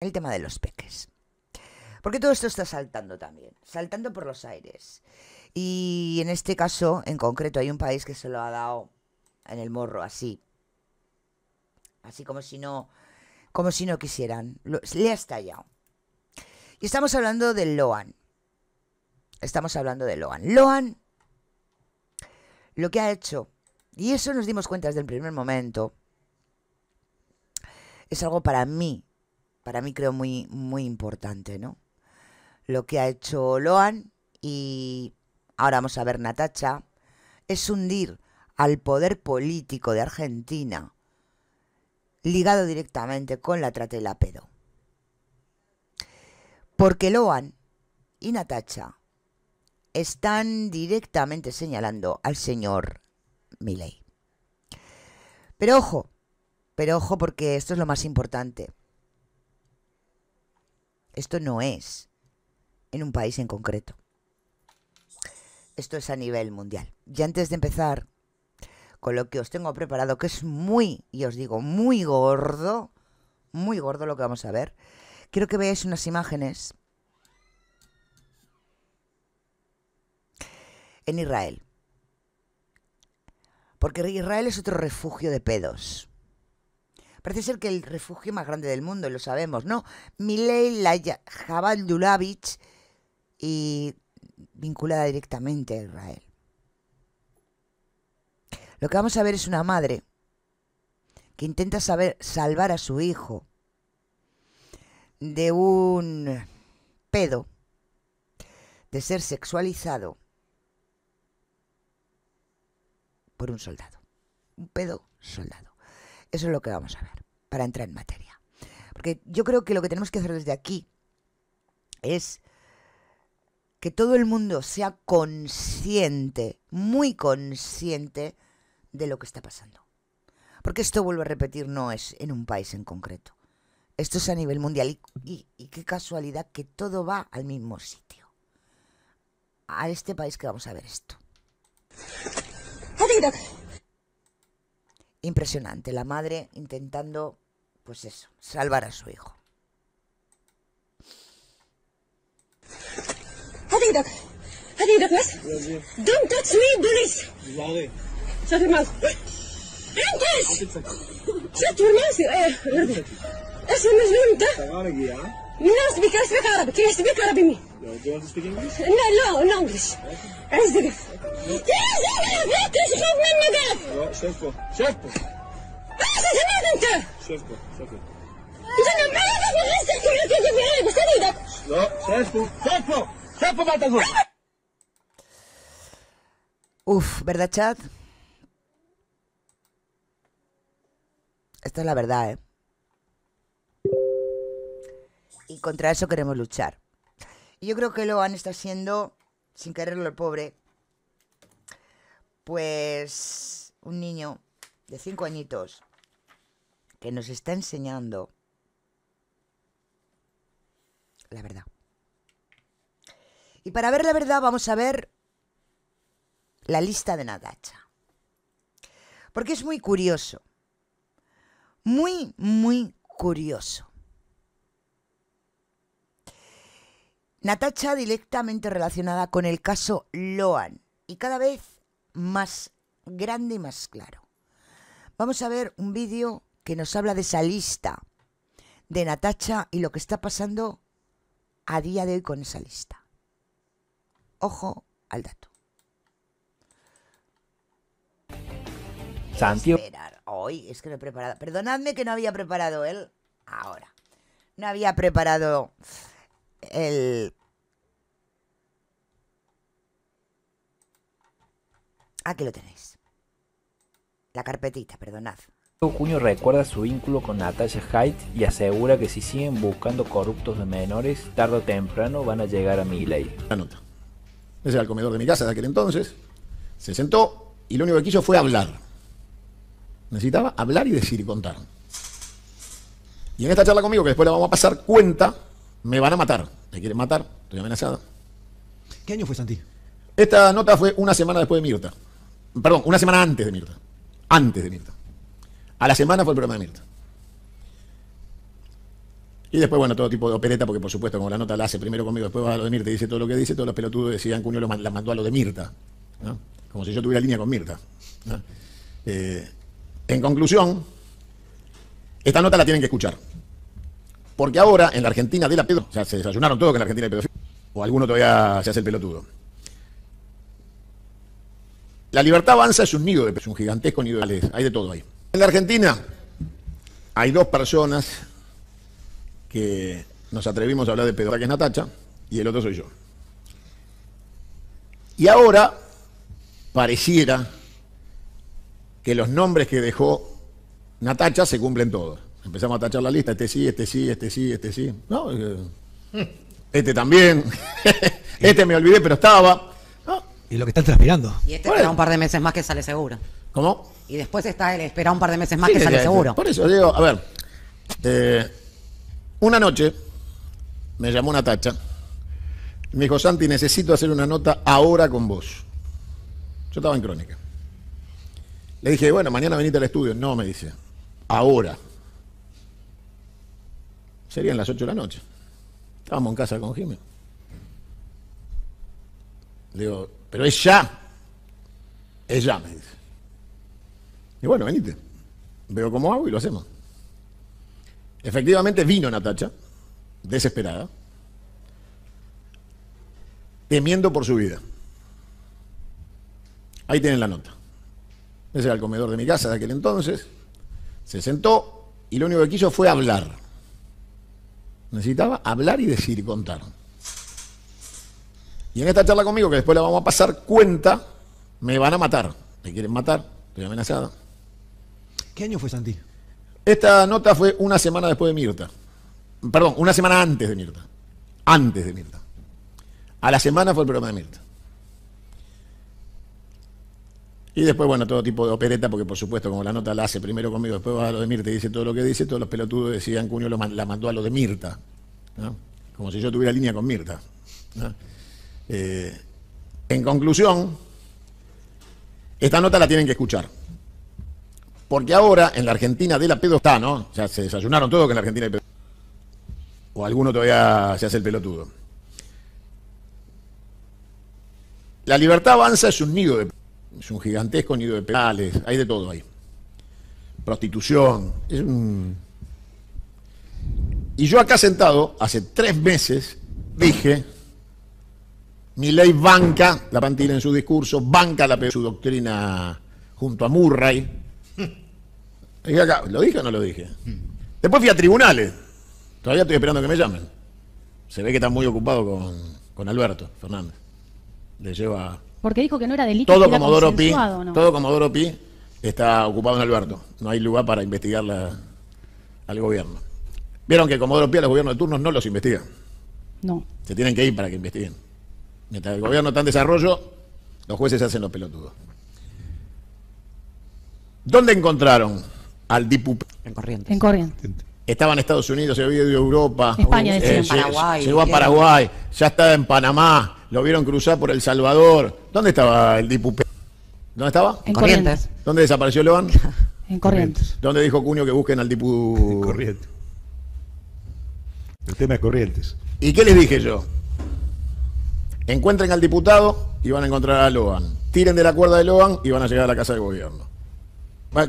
el tema de los peques. Porque todo esto está saltando también, saltando por los aires. Y en este caso, en concreto, hay un país que se lo ha dado en el morro, así. Así como si no, como si no quisieran. le ha estallado. Y estamos hablando de Loan. Estamos hablando de Loan. Loan, lo que ha hecho, y eso nos dimos cuenta desde el primer momento, es algo para mí, para mí creo muy, muy importante, ¿no? Lo que ha hecho Loan y ahora vamos a ver Natacha, es hundir al poder político de Argentina ligado directamente con la trata y la pedo. Porque Loan y Natacha están directamente señalando al señor Milley. Pero ojo, pero ojo porque esto es lo más importante. Esto no es en un país en concreto. Esto es a nivel mundial. Y antes de empezar con lo que os tengo preparado, que es muy, y os digo, muy gordo, muy gordo lo que vamos a ver, quiero que veáis unas imágenes en Israel. Porque Israel es otro refugio de pedos. Parece ser que el refugio más grande del mundo, lo sabemos, ¿no? Milei Jabal Dulavich y vinculada directamente a Israel. Lo que vamos a ver es una madre que intenta saber salvar a su hijo de un pedo, de ser sexualizado por un soldado. Un pedo soldado. Eso es lo que vamos a ver, para entrar en materia. Porque yo creo que lo que tenemos que hacer desde aquí es que todo el mundo sea consciente, muy consciente de lo que está pasando. Porque esto, vuelvo a repetir, no es en un país en concreto. Esto es a nivel mundial y, qué casualidad que todo va al mismo sitio. A este país que vamos a ver esto. Impresionante, la madre intentando, pues eso, salvar a su hijo. Don't touch me, police. Shut your mouth. انتش shut your mouth. ايه اسم مجنون انت No speak, I speak Arabic. Can you speak Arabic me? Do you want to speak English? No, no, no English. عزقف. عزقف لا تسحب من مقاف. لا شفه شفه ايش سمعت انت؟ شفه شفه انت لما عرفت حسك كيف تجي في عينك بس ايدك. لا شفه شفه شفه ما تقول Uf, ¿verdad, chat? Esta es la verdad, ¿eh? Y contra eso queremos luchar. Y yo creo que lo han está siendo, sin quererlo el pobre, pues un niño de cinco añitos que nos está enseñando la verdad. Y para ver la verdad vamos a ver la lista de Natacha. Porque es muy curioso. Muy, muy curioso. Natacha directamente relacionada con el caso Loan y cada vez más grande y más claro. Vamos a ver un vídeo que nos habla de esa lista de Natacha y lo que está pasando a día de hoy con esa lista. Ojo al dato. Santiago. Esperar. Hoy es que no he preparado. Perdonadme que no había preparado él. Ahora. No había preparado el. Aquí lo tenéis. La carpetita, perdonad. Cuño recuerda su vínculo con Natasha Haidt y asegura que si siguen buscando corruptos de menores, tarde o temprano van a llegar a Milley. La nota. Ese era el comedor de mi casa de aquel entonces. Se sentó y lo único que quiso fue hablar. Necesitaba hablar y decir y contar. Y en esta charla conmigo, que después la vamos a pasar cuenta, me van a matar. ¿Me quieren matar? Estoy amenazada. ¿Qué año fue Santi? Esta nota fue una semana después de Mirta. Perdón, una semana antes de Mirta. Antes de Mirta. A la semana fue el programa de Mirta. Y después, bueno, todo tipo de opereta, porque por supuesto, como la nota la hace primero conmigo, después va a lo de Mirta y dice todo lo que dice, todos los pelotudos decían que uno lo la mandó a lo de Mirta. ¿no? Como si yo tuviera línea con Mirta. ¿no? Eh, en conclusión, esta nota la tienen que escuchar. Porque ahora, en la Argentina de la pedo, o sea, se desayunaron todos que en la Argentina hay pedofilia, o alguno todavía se hace el pelotudo. La libertad avanza es un nido de es un gigantesco nido de hay de todo ahí. En la Argentina hay dos personas que nos atrevimos a hablar de pedo, que es Natacha y el otro soy yo. Y ahora pareciera que los nombres que dejó Natacha se cumplen todos. Empezamos a tachar la lista, este sí, este sí, este sí, este sí. No, eh, este también, este me olvidé pero estaba. No, Y lo que están transpirando. Y este espera un par de meses más que sale seguro. ¿Cómo? Y después está el espera un par de meses más que sale seguro. Por eso digo, a ver, eh, una noche me llamó una tacha, me dijo, Santi, necesito hacer una nota ahora con vos. Yo estaba en crónica. Le dije, bueno, mañana venite al estudio. No, me dice, ahora. Serían las 8 de la noche. Estábamos en casa con Jiménez. Le digo, pero es ya. Es ya, me dice. Y bueno, venite. Veo cómo hago y lo hacemos. Efectivamente vino Natacha, desesperada, temiendo por su vida. Ahí tienen la nota. Ese era el comedor de mi casa de aquel entonces. Se sentó y lo único que quiso fue hablar. Necesitaba hablar y decir y contar. Y en esta charla conmigo, que después la vamos a pasar, cuenta, me van a matar. Me quieren matar, estoy amenazada. ¿Qué año fue Santi? Esta nota fue una semana después de Mirta. Perdón, una semana antes de Mirta. Antes de Mirta. A la semana fue el programa de Mirta. Y después, bueno, todo tipo de opereta, porque por supuesto, como la nota la hace primero conmigo, después va a lo de Mirta y dice todo lo que dice, todos los pelotudos decían que uno lo la mandó a lo de Mirta. Como si yo tuviera línea con Mirta. Eh, en conclusión, esta nota la tienen que escuchar. Porque ahora en la Argentina de la pedo está, ¿no? Ya se desayunaron todos que en la Argentina hay pedo. O alguno todavía se hace el pelotudo. La libertad avanza es un nido de es un gigantesco nido de pedales, hay de todo ahí. Prostitución. Y yo acá sentado, hace tres meses, dije, mi ley banca, la Pantina en su discurso, banca la, su doctrina junto a Murray, Dije acá, ¿Lo dije o no lo dije? Después fui a tribunales. Todavía estoy esperando que me llamen. Se ve que está muy ocupado con, con Alberto Fernández. Le lleva Porque dijo que no era delito. todo Comodoro Pi. ¿no? Todo Comodoro Pi está ocupado en Alberto. No hay lugar para investigarla al gobierno. Vieron que Comodoro Pi a los gobiernos de turnos no los investigan. No. Se tienen que ir para que investiguen. Mientras el gobierno está en desarrollo, los jueces hacen los pelotudos. ¿Dónde encontraron al Dipu? En corriente. En corriente. Estaba en Estados Unidos, se había ido a Europa. España, Eh, Paraguay, Llegó a. Paraguay, ya estaba en Panamá, lo vieron cruzar por El Salvador. ¿Dónde estaba el Dipu? ¿Dónde estaba? En Corrientes. corrientes. ¿Dónde desapareció Loan? En corrientes. ¿Dónde dijo Cunio que busquen al Dipu? Corriente. El tema es corrientes. ¿Y qué les dije yo? Encuentren al diputado y van a encontrar a Loan. Tiren de la cuerda de Loan y van a llegar a la casa de gobierno.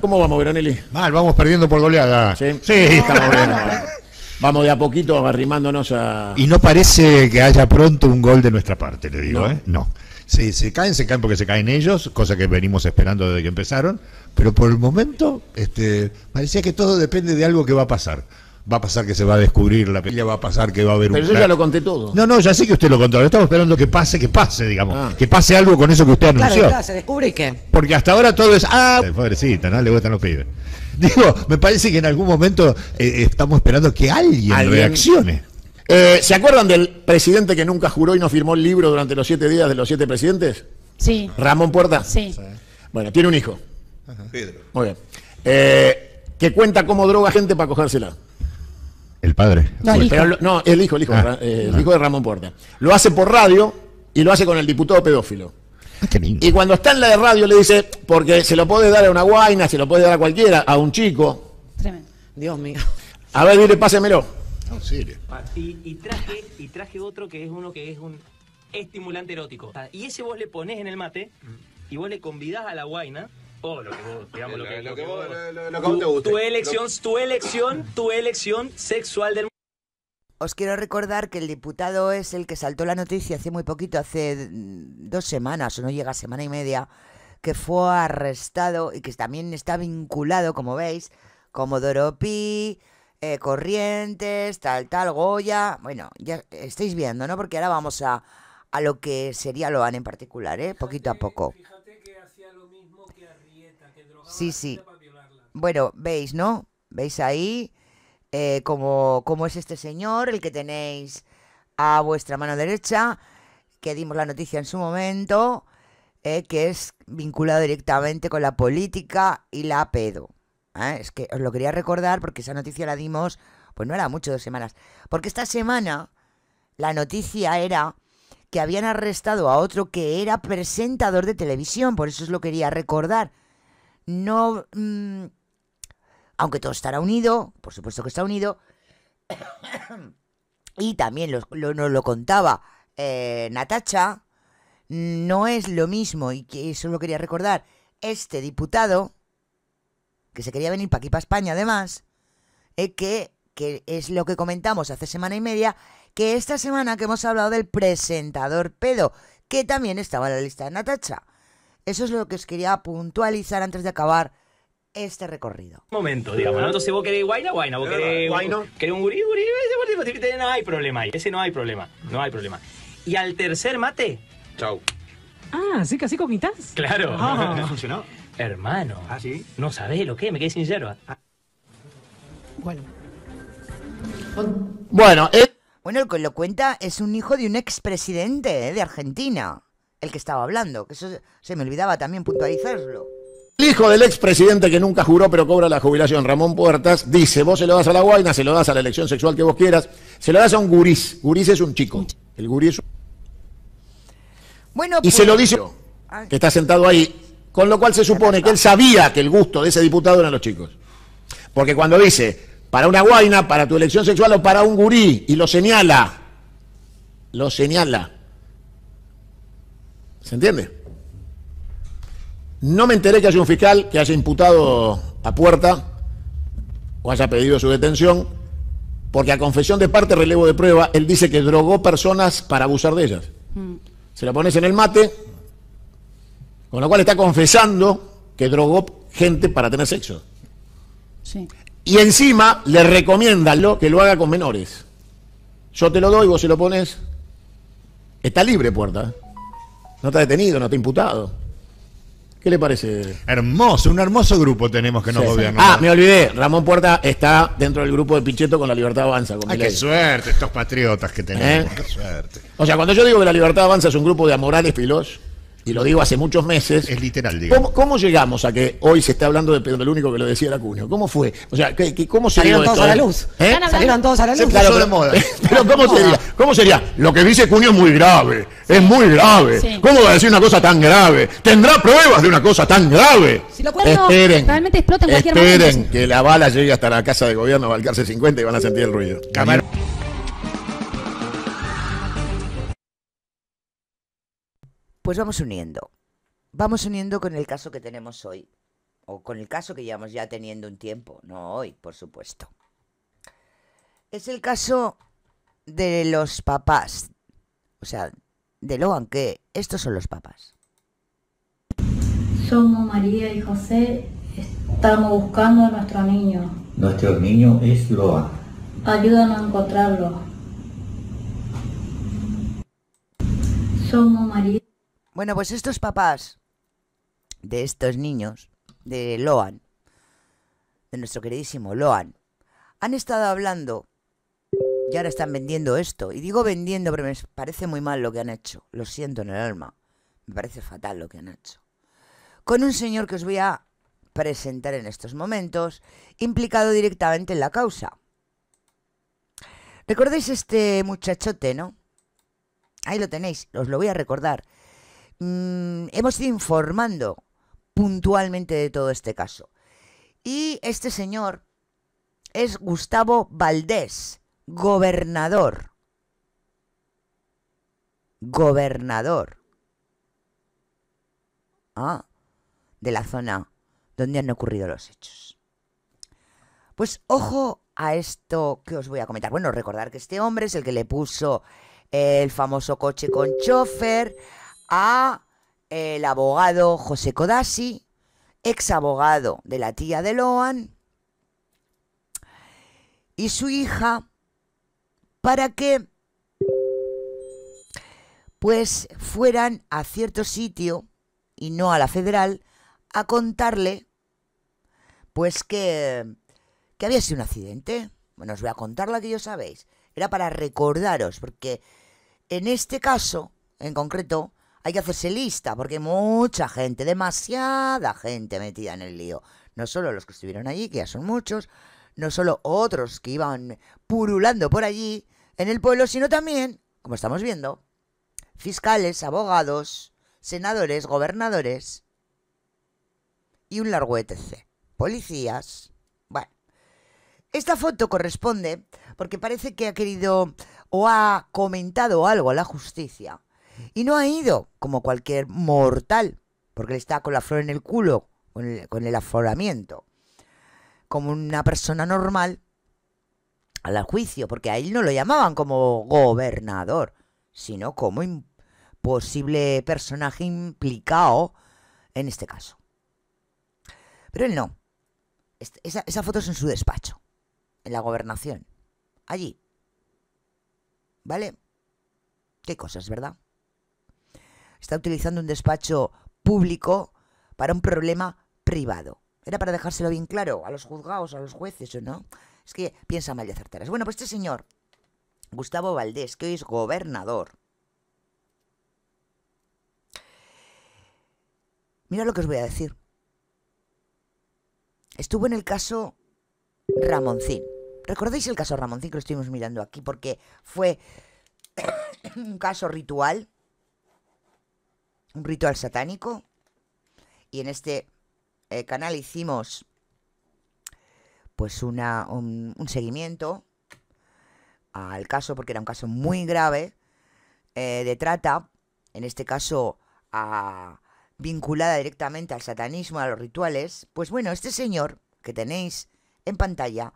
¿Cómo vamos, Veronelli? Mal, vamos perdiendo por goleada. ¿Sí? estamos bien. Vamos de a poquito arrimándonos a... Y no parece que haya pronto un gol de nuestra parte, le digo, No. ¿eh? No. Si se caen, se caen porque se caen ellos, cosa que venimos esperando desde que empezaron. Pero por el momento, este, parecía que todo depende de algo que va a pasar. Va a pasar que se va a descubrir la pelea, va a pasar que va a haber Pero un. yo ya lo conté todo. No, no, ya sé que usted lo contó. Estamos esperando que pase, que pase, digamos. Ah. Que pase algo con eso que usted Claro, anunció. claro, se descubre y qué. Porque hasta ahora todo es. Ah, pobrecita, ¿no? Le gustan los pibes. Digo, me parece que en algún momento eh, estamos esperando que alguien, Alguien- reaccione. Eh, ¿Se acuerdan del presidente que nunca juró y no firmó el libro durante los siete días de los siete presidentes? Sí. Ramón Puerta. Sí. Bueno, tiene un hijo. Pedro. Muy bien. Eh, que cuenta cómo droga gente para cogérsela. El padre. No, el hijo. Pero lo- no, el hijo, el hijo, Ah. Eh, el hijo de Ramón Puerta. Lo hace por radio y lo hace con el diputado pedófilo. Ah, qué lindo. Y cuando está en la de radio le dice, porque se lo puede dar a una guaina, se lo puede dar a cualquiera, a un chico. Tremendo. Dios mío. A ver, dile, pásemelo. Y, y traje y traje otro que es uno que es un estimulante erótico. Y ese vos le pones en el mate y vos le convidás a la guaina o lo que vos, digamos, lo que, Lo lo que vos- lo- que vos te guste. tu elección, tu elección, tu elección sexual del Os quiero recordar que el diputado es el que saltó la noticia hace muy poquito, hace mm, dos semanas o no llega a semana y media, que fue arrestado y que también está vinculado, como veis, como Doropí, eh, Corrientes, tal, tal, Goya. Bueno, ya estáis viendo, ¿no? Porque ahora vamos a, a lo que sería Loan en particular, ¿eh? Poquito a poco. Sí, sí. Bueno, veis, ¿no? ¿Veis ahí eh, cómo, cómo es este señor, el que tenéis a vuestra mano derecha, que dimos la noticia en su momento, eh, que es vinculado directamente con la política y la pedo. ¿eh? Es que os lo quería recordar porque esa noticia la dimos, pues no era mucho, dos semanas. Porque esta semana la noticia era que habían arrestado a otro que era presentador de televisión, por eso os lo quería recordar. No, mm, aunque todo estará unido, por supuesto que está unido, y también lo- lo- nos lo contaba eh, Natacha, no es lo mismo, y que eso lo quería recordar, este diputado, que se quería venir para aquí, para España además, eh, que, que es lo que comentamos hace semana y media, que esta semana que hemos hablado del presentador pedo, que también estaba en la lista de Natacha. Eso es lo que os quería puntualizar antes de acabar este recorrido. momento, digamos, ¿no? Entonces vos querés guaina, guaina, vos querés, guaino. querés un gurí, gurí, ese gurí, no hay problema ahí, ese no hay problema, no hay problema. Y al tercer mate, Chau. Ah, ¿sí casi comitas? claro, Ah. funcionó? hermano, ¿Ah, sí? no sabés lo que, me quedé sin yerba. Bueno. Bueno, él Bueno, el que lo cuenta es un hijo de un expresidente eh, de Argentina, el que estaba hablando, que eso se- se me olvidaba también puntualizarlo. El hijo del expresidente que nunca juró pero cobra la jubilación, Ramón Puertas, dice, vos se lo das a la guaina, se lo das a la elección sexual que vos quieras, se lo das a un gurís. Gurís es un chico. El gurí es un... Bueno, Y se pues- lo dice que está sentado ahí, con lo cual se supone que él sabía que el gusto de ese diputado eran los chicos. Porque cuando dice, para una guaina, para tu elección sexual o para un gurí, y lo señala, lo señala. ¿Se entiende? No me enteré que haya un fiscal que haya imputado a puerta o haya pedido su detención, porque a confesión de parte, relevo de prueba, él dice que drogó personas para abusar de ellas. Se la pones en el mate, con lo cual está confesando que drogó gente para tener sexo. Sí. Y encima le recomienda lo que lo haga con menores. Yo te lo doy, vos se lo pones. Está libre, puerta. No está detenido, no está imputado. ¿Qué le parece? Hermoso, un hermoso grupo tenemos que nos Sí. gobierna. Ah, me olvidé. Ramón Puerta está dentro del grupo de Pichetto con la Libertad Avanza. Con Ay, qué suerte, estos patriotas que tenemos. ¿Eh? Qué suerte. O sea, cuando yo digo que la Libertad Avanza es un grupo de amorales pilos, y lo digo hace muchos meses. Es literal, digo. ¿Cómo, cómo llegamos a que hoy se esté hablando de Pedro? El único que lo decía era Cuño. ¿Cómo fue? O sea, ¿qué, qué- ¿cómo se Salieron todos esto, a la luz. ¿Eh? Salieron todos a la Se luz. puso Claro, de pero, moda. pero ¿cómo Moda. sería? ¿Cómo sería? Lo que dice Cuño es muy grave. Es muy grave. Sí. ¿Cómo va a decir una cosa tan grave? ¿Tendrá pruebas de una cosa tan grave? Si lo cuento, esperen. realmente explota en cualquier esperen momento. que la bala llegue hasta la casa de gobierno, va al cárcel 50 y van a sentir el ruido. Cámara. Pues vamos uniendo. Vamos uniendo con el caso que tenemos hoy. O con el caso que llevamos ya teniendo un tiempo. No hoy, por supuesto. Es el caso de los papás. O sea, de Logan, que estos son los papás. Somos María y José, estamos buscando a nuestro niño. Nuestro niño es Loa. Ayúdanos a encontrarlo. Somos María. Bueno, pues estos papás de estos niños, de Loan, de nuestro queridísimo Loan, han estado hablando y ahora están vendiendo esto. Y digo vendiendo, pero me parece muy mal lo que han hecho. Lo siento en el alma. Me parece fatal lo que han hecho. Con un señor que os voy a presentar en estos momentos, implicado directamente en la causa. ¿Recordáis este muchachote, no? Ahí lo tenéis, os lo voy a recordar. Mm, hemos ido informando puntualmente de todo este caso. Y este señor es Gustavo Valdés. gobernador. Gobernador. Ah, de la zona donde han ocurrido los hechos. Pues ojo a esto que os voy a comentar. Bueno, recordar que este hombre es el que le puso el famoso coche con chofer a el abogado José Codasi, ex abogado de la tía de Loan, y su hija, para que pues fueran a cierto sitio y no a la federal a contarle pues que, que había sido un accidente. Bueno, os voy a contar la que yo sabéis. Era para recordaros, porque en este caso, en concreto, hay que hacerse lista, porque mucha gente, demasiada gente metida en el lío. No solo los que estuvieron allí, que ya son muchos, no solo otros que iban purulando por allí, en el pueblo, sino también, como estamos viendo, fiscales, abogados, senadores, gobernadores y un largo etc. Policías. Bueno, esta foto corresponde porque parece que ha querido o ha comentado algo a la justicia y no ha ido como cualquier mortal, porque él está con la flor en el culo, con el, con como una persona normal al juicio, porque a él no lo llamaban como gobernador, sino como posible personaje implicado en este caso. Pero él no. Esa, esa foto es en su despacho, en la gobernación, allí. ¿Vale? Qué cosas, ¿verdad? Está utilizando un despacho público para un problema privado. Era para dejárselo bien claro a los juzgados, a los jueces, ¿o no? Es que piensa mal de acertarás. Bueno, pues este señor, Gustavo Valdés, que hoy es gobernador, Mira lo que os voy a decir. Estuvo en el caso Ramoncín. ¿Recordáis el caso Ramoncín que lo estuvimos mirando aquí? Porque fue un caso ritual, un ritual satánico. Y en este eh, canal hicimos pues una, un, seguimiento al caso, porque era un caso muy grave eh, de trata, en este caso vinculada directamente al satanismo, a los rituales, pues bueno, este señor que tenéis en pantalla,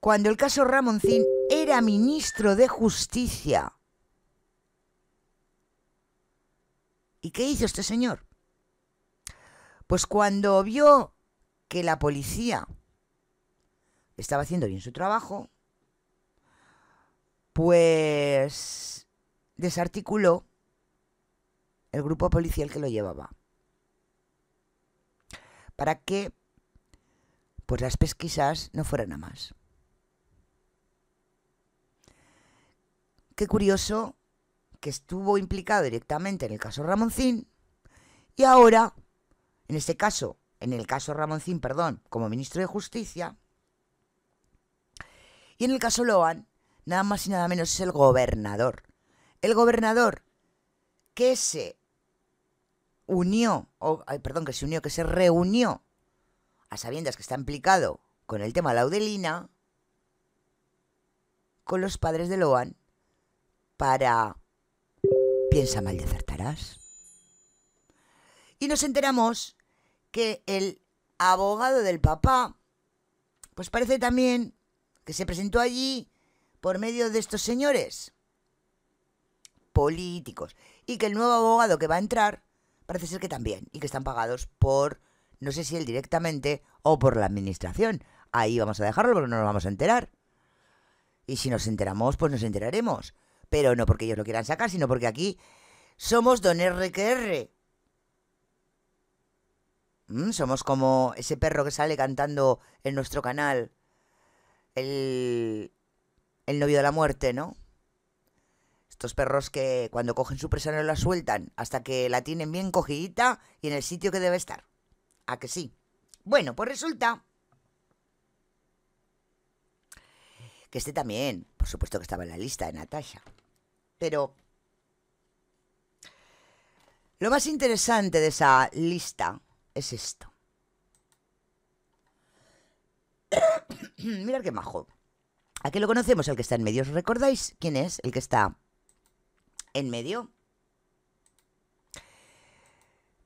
cuando el caso Ramoncín era ministro de Justicia. ¿Y qué hizo este señor? Pues cuando vio que la policía estaba haciendo bien su trabajo, pues desarticuló el grupo policial que lo llevaba. Para que pues las pesquisas no fueran a más. Qué curioso que estuvo implicado directamente en el caso Ramoncín y ahora, en este caso, en el caso Ramoncín, perdón, como ministro de Justicia, y en el caso Loan, nada más y nada menos es el gobernador. El gobernador que se unió, o, perdón, que se unió, que se reunió a sabiendas que está implicado con el tema Laudelina, con los padres de Loan, para piensa mal y acertarás. Y nos enteramos que el abogado del papá, pues parece también que se presentó allí por medio de estos señores políticos y que el nuevo abogado que va a entrar parece ser que también y que están pagados por no sé si él directamente o por la administración. Ahí vamos a dejarlo porque no nos vamos a enterar. Y si nos enteramos, pues nos enteraremos. Pero no porque ellos lo quieran sacar, sino porque aquí somos don RQR. Mm, somos como ese perro que sale cantando en nuestro canal. El, el novio de la muerte, ¿no? Estos perros que cuando cogen su presa no la sueltan hasta que la tienen bien cogidita y en el sitio que debe estar. ¿A que sí? Bueno, pues resulta que este también, por supuesto que estaba en la lista de Natasha. Pero lo más interesante de esa lista es esto. Mira qué majo. ¿A qué lo conocemos? El que está en medio. ¿Os recordáis quién es el que está en medio?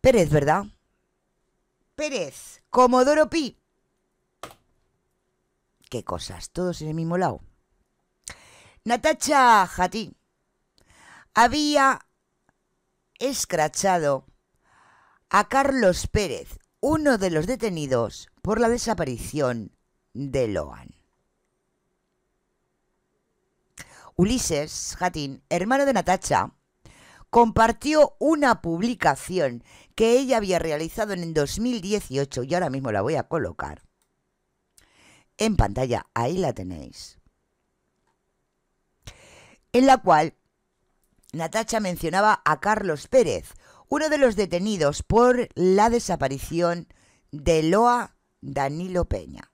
Pérez, ¿verdad? Pérez, Comodoro Pi. Qué cosas, todos en el mismo lado. Natacha Jatí había escrachado a Carlos Pérez, uno de los detenidos por la desaparición de Loan. Ulises Jatín, hermano de Natacha, compartió una publicación que ella había realizado en el 2018 y ahora mismo la voy a colocar en pantalla, ahí la tenéis, en la cual Natacha mencionaba a Carlos Pérez, uno de los detenidos por la desaparición de Loa Danilo Peña.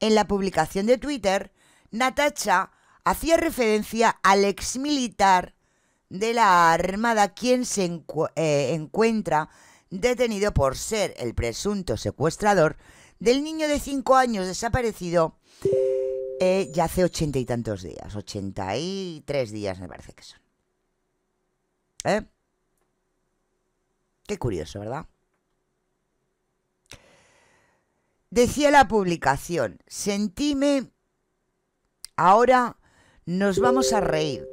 En la publicación de Twitter, Natacha hacía referencia al exmilitar de la Armada quien se eh, encuentra detenido por ser el presunto secuestrador del niño de 5 años desaparecido eh, ya hace ochenta y tantos días, 83 días me parece que son. ¿Eh? Qué curioso, ¿verdad? Decía la publicación, sentime, ahora nos vamos a reír,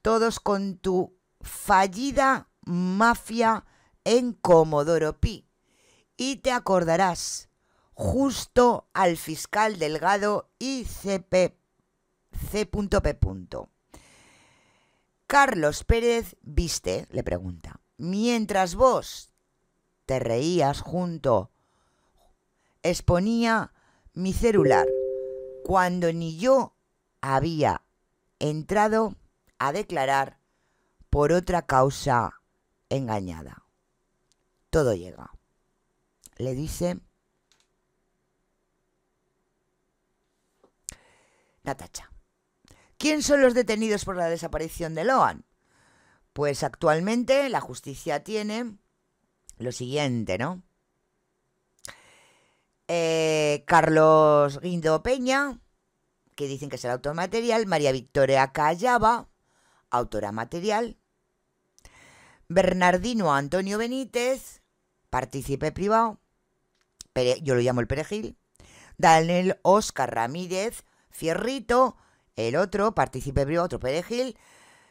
todos con tu fallida mafia en Comodoro Pi. Y te acordarás, justo al fiscal Delgado y CP, C.P. Carlos Pérez, ¿viste? le pregunta. Mientras vos te reías junto, exponía mi celular, cuando ni yo había entrado a declarar por otra causa engañada. Todo llega. Le dice Natacha. ¿Quién son los detenidos por la desaparición de Loan? Pues actualmente la justicia tiene lo siguiente, ¿no? Eh, Carlos Guindo Peña, que dicen que es el autor material, María Victoria Callaba, autora material, Bernardino Antonio Benítez, partícipe privado, yo lo llamo el perejil, Daniel Oscar Ramírez, Fierrito, el otro, partícipe privado, otro perejil,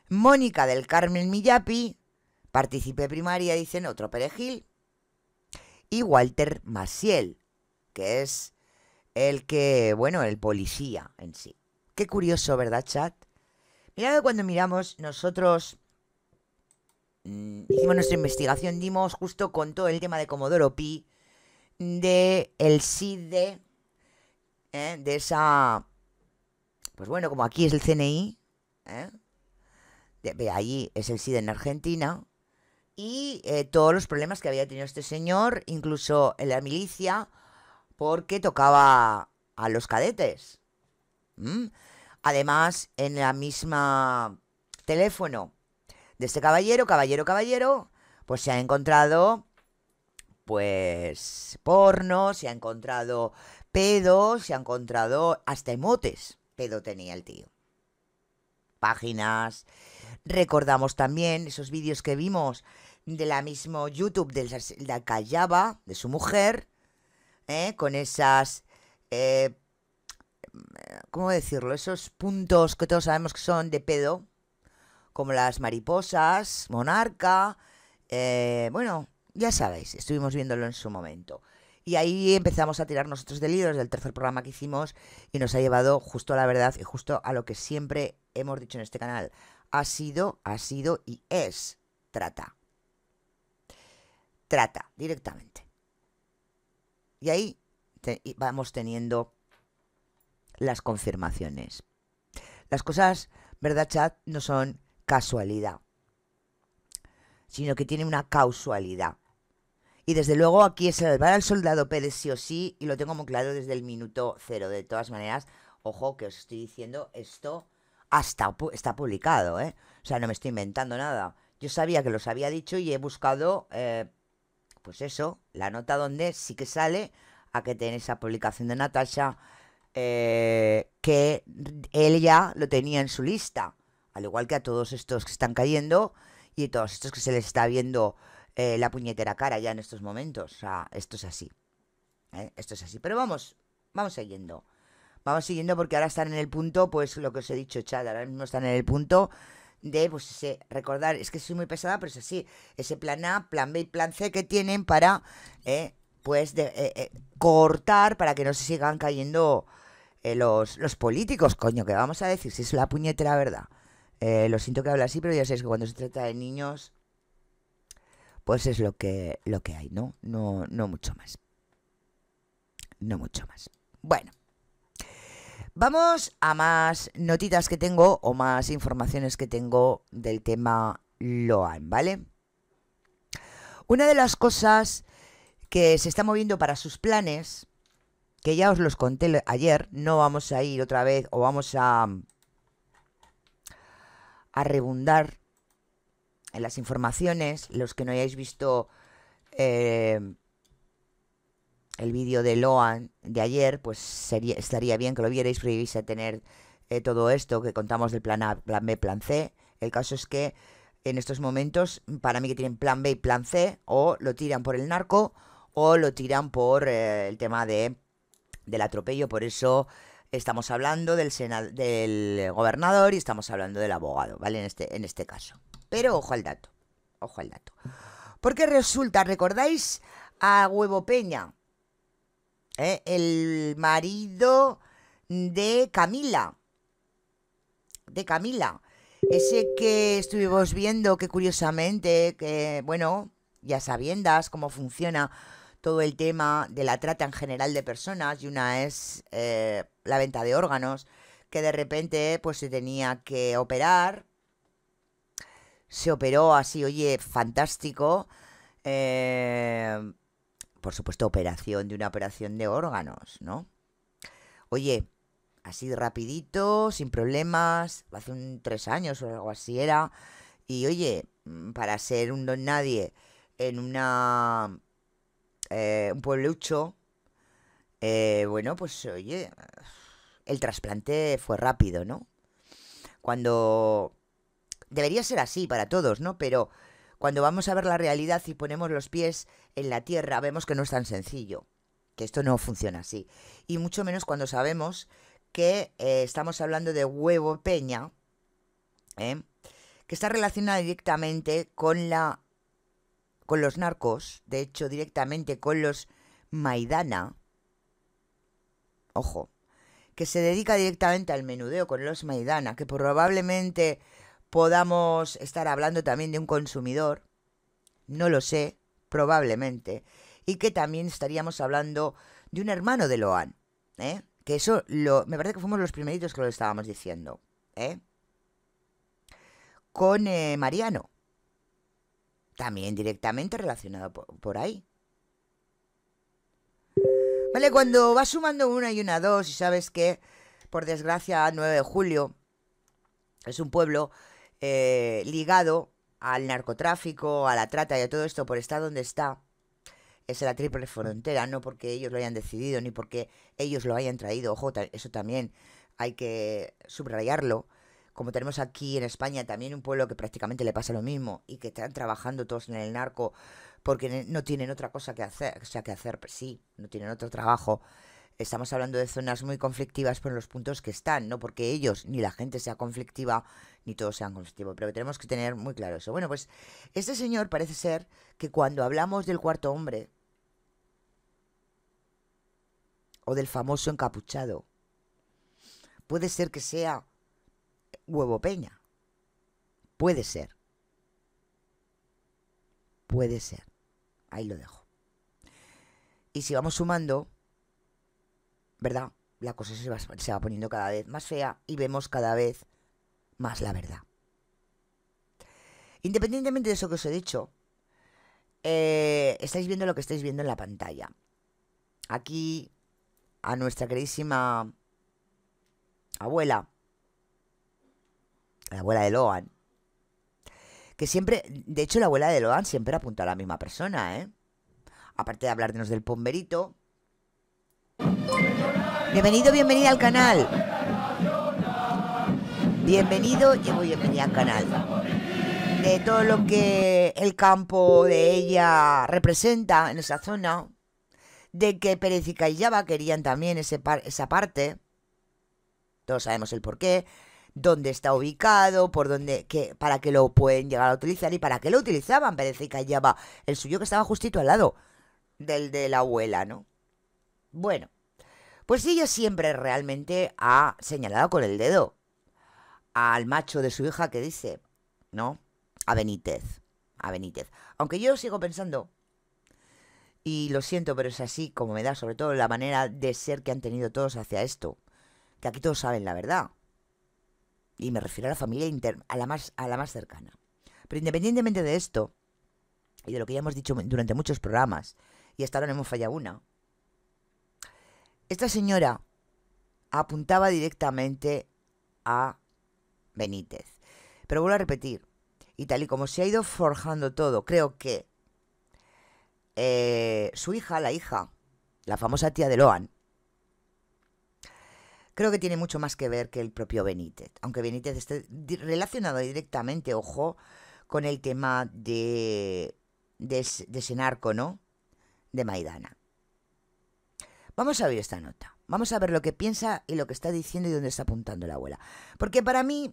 Mónica del Carmen Millapi, partícipe primaria, dicen, otro perejil, y Walter Maciel, que es el que, bueno, el policía en sí. Qué curioso, ¿verdad, chat? Mira que cuando miramos, nosotros mm, hicimos nuestra investigación, dimos justo con todo el tema de Comodoro Pi, de el CIDE, ¿eh? de esa, pues bueno, como aquí es el CNI, ¿eh? de, es el CIDE en Argentina, y eh, todos los problemas que había tenido este señor, incluso en la milicia, porque tocaba a los cadetes. Además, en la misma teléfono de este caballero, caballero, caballero, pues se ha encontrado, pues, porno, se ha encontrado pedo, se ha encontrado hasta emotes. Pedo tenía el tío. Páginas. Recordamos también esos vídeos que vimos de la mismo YouTube de la Callaba, de su mujer, ¿eh? con esas, eh, ¿cómo decirlo? Esos puntos que todos sabemos que son de pedo, como las mariposas, monarca, eh, bueno, ya sabéis, estuvimos viéndolo en su momento. Y ahí empezamos a tirar nosotros del hilo desde el tercer programa que hicimos y nos ha llevado justo a la verdad y justo a lo que siempre hemos dicho en este canal. Ha sido, ha sido y es trata. Trata directamente. Y ahí vamos teniendo las confirmaciones. Las cosas, ¿verdad, chat? No son casualidad, sino que tienen una causalidad. Y desde luego aquí es salvar al soldado Pérez sí o sí, y lo tengo muy claro desde el minuto cero. De todas maneras, ojo que os estoy diciendo esto hasta está publicado, ¿eh? O sea, no me estoy inventando nada. Yo sabía que los había dicho y he buscado, eh, pues eso, la nota donde sí que sale a que tiene esa publicación de Natasha, eh, que él ya lo tenía en su lista, al igual que a todos estos que están cayendo y todos estos que se les está viendo eh, la puñetera cara ya en estos momentos. O sea, esto es así. ¿eh? Esto es así. Pero vamos, vamos siguiendo. Vamos siguiendo porque ahora están en el punto, pues lo que os he dicho, Chad, ahora mismo están en el punto de, pues ese, recordar, es que soy muy pesada, pero es así, ese plan A, plan B y plan C que tienen para, eh, pues, cortar para que no se sigan cayendo los, los políticos, coño, que vamos a decir, si es la puñetera verdad. Lo siento que hable así, pero ya sabéis que cuando se trata de niños, pues es lo que, lo que hay, ¿no? No, no mucho más. No mucho más. Bueno. Vamos a más notitas que tengo o más informaciones que tengo del tema Loan, ¿vale? Una de las cosas que se está moviendo para sus planes, que ya os los conté ayer, no vamos a ir otra vez o vamos a, a rebundar en las informaciones, los que no hayáis visto eh, el vídeo de Loan de ayer, pues sería, estaría bien que lo vierais, pero a tener eh, todo esto que contamos del plan A, plan B, plan C. El caso es que en estos momentos, para mí que tienen plan B y plan C, o lo tiran por el narco, o lo tiran por eh, el tema de del atropello. Por eso estamos hablando del, del gobernador y estamos hablando del abogado, ¿vale? En este, en este caso. Pero ojo al dato, ojo al dato. Porque resulta, ¿recordáis a Huevo Peña? ¿Eh? El marido de Camila. De Camila. Ese que estuvimos viendo que curiosamente, que bueno, ya sabiendas cómo funciona todo el tema de la trata en general de personas y una es eh, la venta de órganos, que de repente pues se tenía que operar. Se operó así, oye, fantástico. eh, por supuesto, operación de una operación de órganos, ¿no? Oye, así rapidito, sin problemas, hace un tres años o algo así era. Y oye, para ser un don nadie en una eh, un pueblucho, eh, bueno, pues oye, el trasplante fue rápido, ¿no? Cuando debería ser así para todos, ¿no? Pero cuando vamos a ver la realidad y ponemos los pies en la tierra, vemos que no es tan sencillo, que esto no funciona así. Y mucho menos cuando sabemos que eh, estamos hablando de huevo peña, ¿eh? que está relacionada directamente con la con los narcos, de hecho directamente con los Maidana, ojo, que se dedica directamente al menudeo con los Maidana, que probablemente podamos estar hablando también de un consumidor, no lo sé, probablemente, y que también estaríamos hablando de un hermano de Loan, ¿eh? que eso lo, me parece que fuimos los primeritos que lo estábamos diciendo, ¿eh? con eh, Mariano, también directamente relacionado por, ahí. Vale, cuando vas sumando una y una dos y sabes que, por desgracia, 9 de julio es un pueblo eh, ligado al narcotráfico, a la trata y a todo esto por estar donde está, es la triple frontera, no porque ellos lo hayan decidido ni porque ellos lo hayan traído, ojo, eso también hay que subrayarlo. Como tenemos aquí en España también un pueblo que prácticamente le pasa lo mismo y que están trabajando todos en el narco porque no tienen otra cosa que hacer, o sea, que hacer, pues sí, no tienen otro trabajo. Estamos hablando de zonas muy conflictivas por los puntos que están, no porque ellos ni la gente sea conflictiva ni todos sean conflictivos, pero tenemos que tener muy claro eso. Bueno, pues este señor parece ser que cuando hablamos del cuarto hombre o del famoso encapuchado, puede ser que sea huevo peña. Puede ser. Puede ser. Ahí lo dejo. Y si vamos sumando, ¿verdad? La cosa se va, poniendo cada vez más fea y vemos cada vez más la verdad. Independientemente de eso que os he dicho, eh, estáis viendo lo que estáis viendo en la pantalla. Aquí a nuestra queridísima abuela, la abuela de Loan, que siempre, de hecho la abuela de Loan siempre apunta a la misma persona, ¿eh? Aparte de hablarnos del pomberito. Bienvenido, bienvenida al canal. bienvenido muy bienvenida al canal. De todo lo que el campo de ella representa en esa zona, de que Pérez y Callaba querían también ese par- esa parte, todos sabemos el porqué, dónde está ubicado, por dónde, que, para qué lo pueden llegar a utilizar y para qué lo utilizaban Pérez y Callaba, el suyo que estaba justito al lado del de la abuela, ¿no? Bueno, pues ella siempre realmente ha señalado con el dedo al macho de su hija que dice, ¿no? A Benítez, a Benítez. Aunque yo sigo pensando, y lo siento, pero es así como me da, sobre todo la manera de ser que han tenido todos hacia esto, que aquí todos saben la verdad. Y me refiero a la familia interna, a la más, a la más cercana. Pero independientemente de esto, y de lo que ya hemos dicho durante muchos programas, y hasta ahora no hemos fallado una, esta señora apuntaba directamente a Benítez. Pero vuelvo a repetir, y tal y como se ha ido forjando todo, creo que eh, su hija, la hija, la famosa tía de Loan, creo que tiene mucho más que ver que el propio Benítez. Aunque Benítez esté relacionado directamente, ojo, con el tema de, de, de ese narco, ¿no? De Maidana. Vamos a oír esta nota. Vamos a ver lo que piensa y lo que está diciendo y dónde está apuntando la abuela. Porque para mí,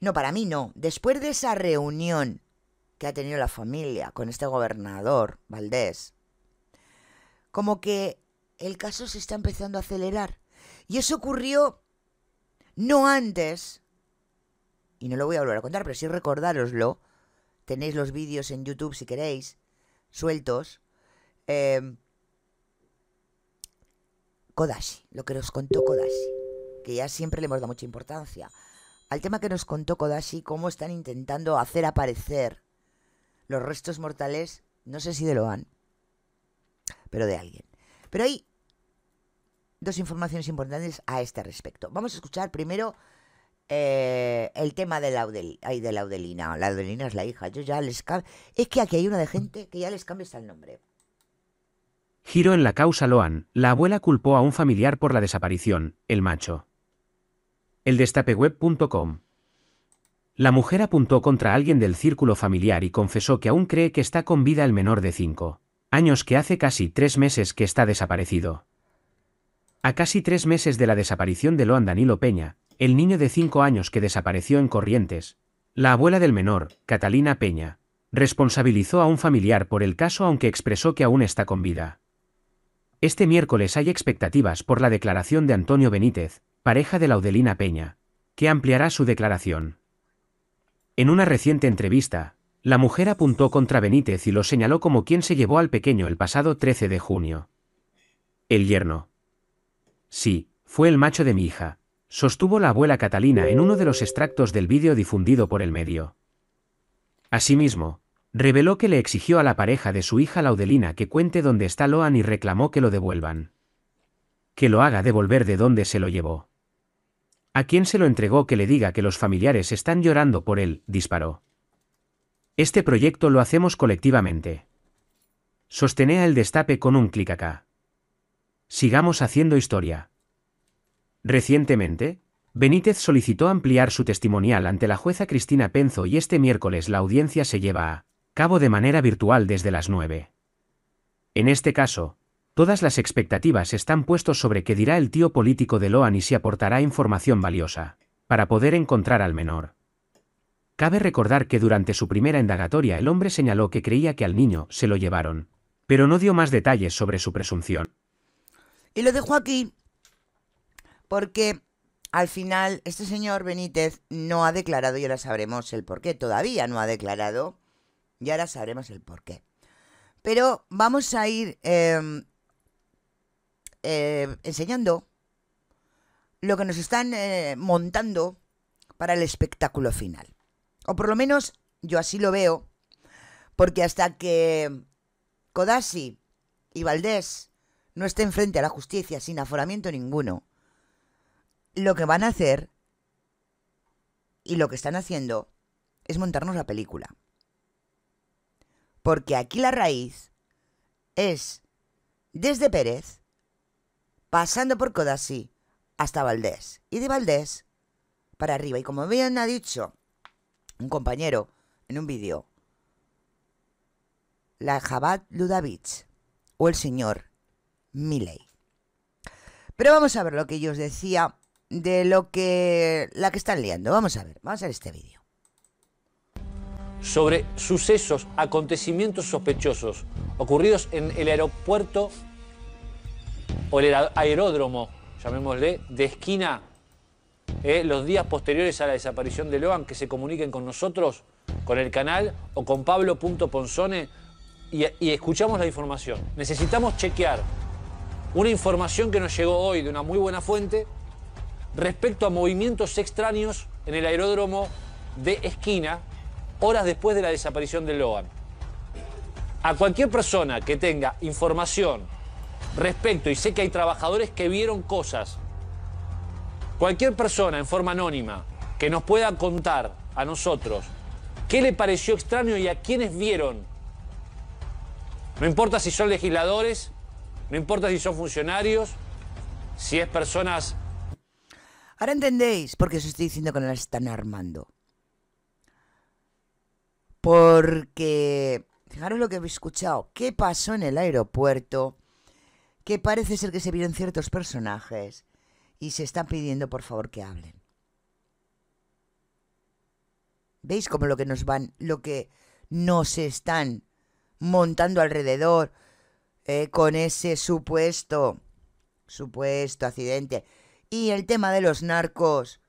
no, para mí no. Después de esa reunión que ha tenido la familia con este gobernador, Valdés, como que el caso se está empezando a acelerar. Y eso ocurrió no antes, y no lo voy a volver a contar, pero sí recordároslo. Tenéis los vídeos en YouTube si queréis, sueltos. Eh, Kodashi, lo que nos contó Kodashi, que ya siempre le hemos dado mucha importancia. Al tema que nos contó Kodashi, cómo están intentando hacer aparecer los restos mortales, no sé si de Loan, pero de alguien. Pero hay dos informaciones importantes a este respecto. Vamos a escuchar primero eh, el tema de, ay, de Laudelina. Laudelina es la hija. Yo ya les Es que aquí hay una de gente que ya les cambia hasta el nombre. Giro en la causa Loan, la abuela culpó a un familiar por la desaparición, el macho. Eldestapeweb.com La mujer apuntó contra alguien del círculo familiar y confesó que aún cree que está con vida el menor de 5 años que hace casi tres meses que está desaparecido. A casi tres meses de la desaparición de Loan Danilo Peña, el niño de 5 años que desapareció en Corrientes, la abuela del menor, Catalina Peña, responsabilizó a un familiar por el caso aunque expresó que aún está con vida. Este miércoles hay expectativas por la declaración de Antonio Benítez, pareja de Laudelina Peña, que ampliará su declaración. En una reciente entrevista, la mujer apuntó contra Benítez y lo señaló como quien se llevó al pequeño el pasado 13 de junio. El yerno. Sí, fue el macho de mi hija, sostuvo la abuela Catalina en uno de los extractos del vídeo difundido por el medio. Asimismo, reveló que le exigió a la pareja de su hija Laudelina que cuente dónde está Loan y reclamó que lo devuelvan. Que lo haga devolver de dónde se lo llevó. A quien se lo entregó que le diga que los familiares están llorando por él, disparó. Este proyecto lo hacemos colectivamente. Sostenea el destape con un clic acá. Sigamos haciendo historia. Recientemente, Benítez solicitó ampliar su testimonial ante la jueza Cristina Penzo y este miércoles la audiencia se lleva a cabo de manera virtual desde las 9. En este caso, todas las expectativas están puestos sobre qué dirá el tío político de Loan y si aportará información valiosa, para poder encontrar al menor. Cabe recordar que durante su primera indagatoria el hombre señaló que creía que al niño se lo llevaron, pero no dio más detalles sobre su presunción. Y lo dejo aquí porque al final este señor Benítez no ha declarado y ahora sabremos el por qué. Todavía no ha declarado y ahora sabremos el por qué. Pero vamos a ir eh, eh, enseñando lo que nos están eh, montando para el espectáculo final. O por lo menos yo así lo veo, porque hasta que Kodasi y Valdés no estén frente a la justicia sin aforamiento ninguno, lo que van a hacer y lo que están haciendo es montarnos la película. Porque aquí la raíz es desde Pérez, pasando por Codasí, hasta Valdés. Y de Valdés, para arriba. Y como bien ha dicho un compañero en un vídeo, la Jabad Ludavich o el señor Milley. Pero vamos a ver lo que yo os decía de lo que la que están liando. Vamos a ver, vamos a ver este vídeo. sobre sucesos, acontecimientos sospechosos ocurridos en el aeropuerto o el aer- aeródromo, llamémosle, de esquina, eh, los días posteriores a la desaparición de Loan, que se comuniquen con nosotros, con el canal o con pablo.ponzone y, y escuchamos la información. Necesitamos chequear una información que nos llegó hoy de una muy buena fuente respecto a movimientos extraños en el aeródromo de esquina horas después de la desaparición de Logan. A cualquier persona que tenga información respecto, y sé que hay trabajadores que vieron cosas, cualquier persona en forma anónima que nos pueda contar a nosotros qué le pareció extraño y a quienes vieron, no importa si son legisladores, no importa si son funcionarios, si es personas Ahora entendéis por qué os estoy diciendo que no las están armando. Porque, fijaros lo que habéis escuchado, qué pasó en el aeropuerto, que parece ser que se vieron ciertos personajes y se están pidiendo por favor que hablen. ¿Veis cómo lo que nos van, lo que nos están montando alrededor eh, con ese supuesto, supuesto accidente? Y el tema de los narcos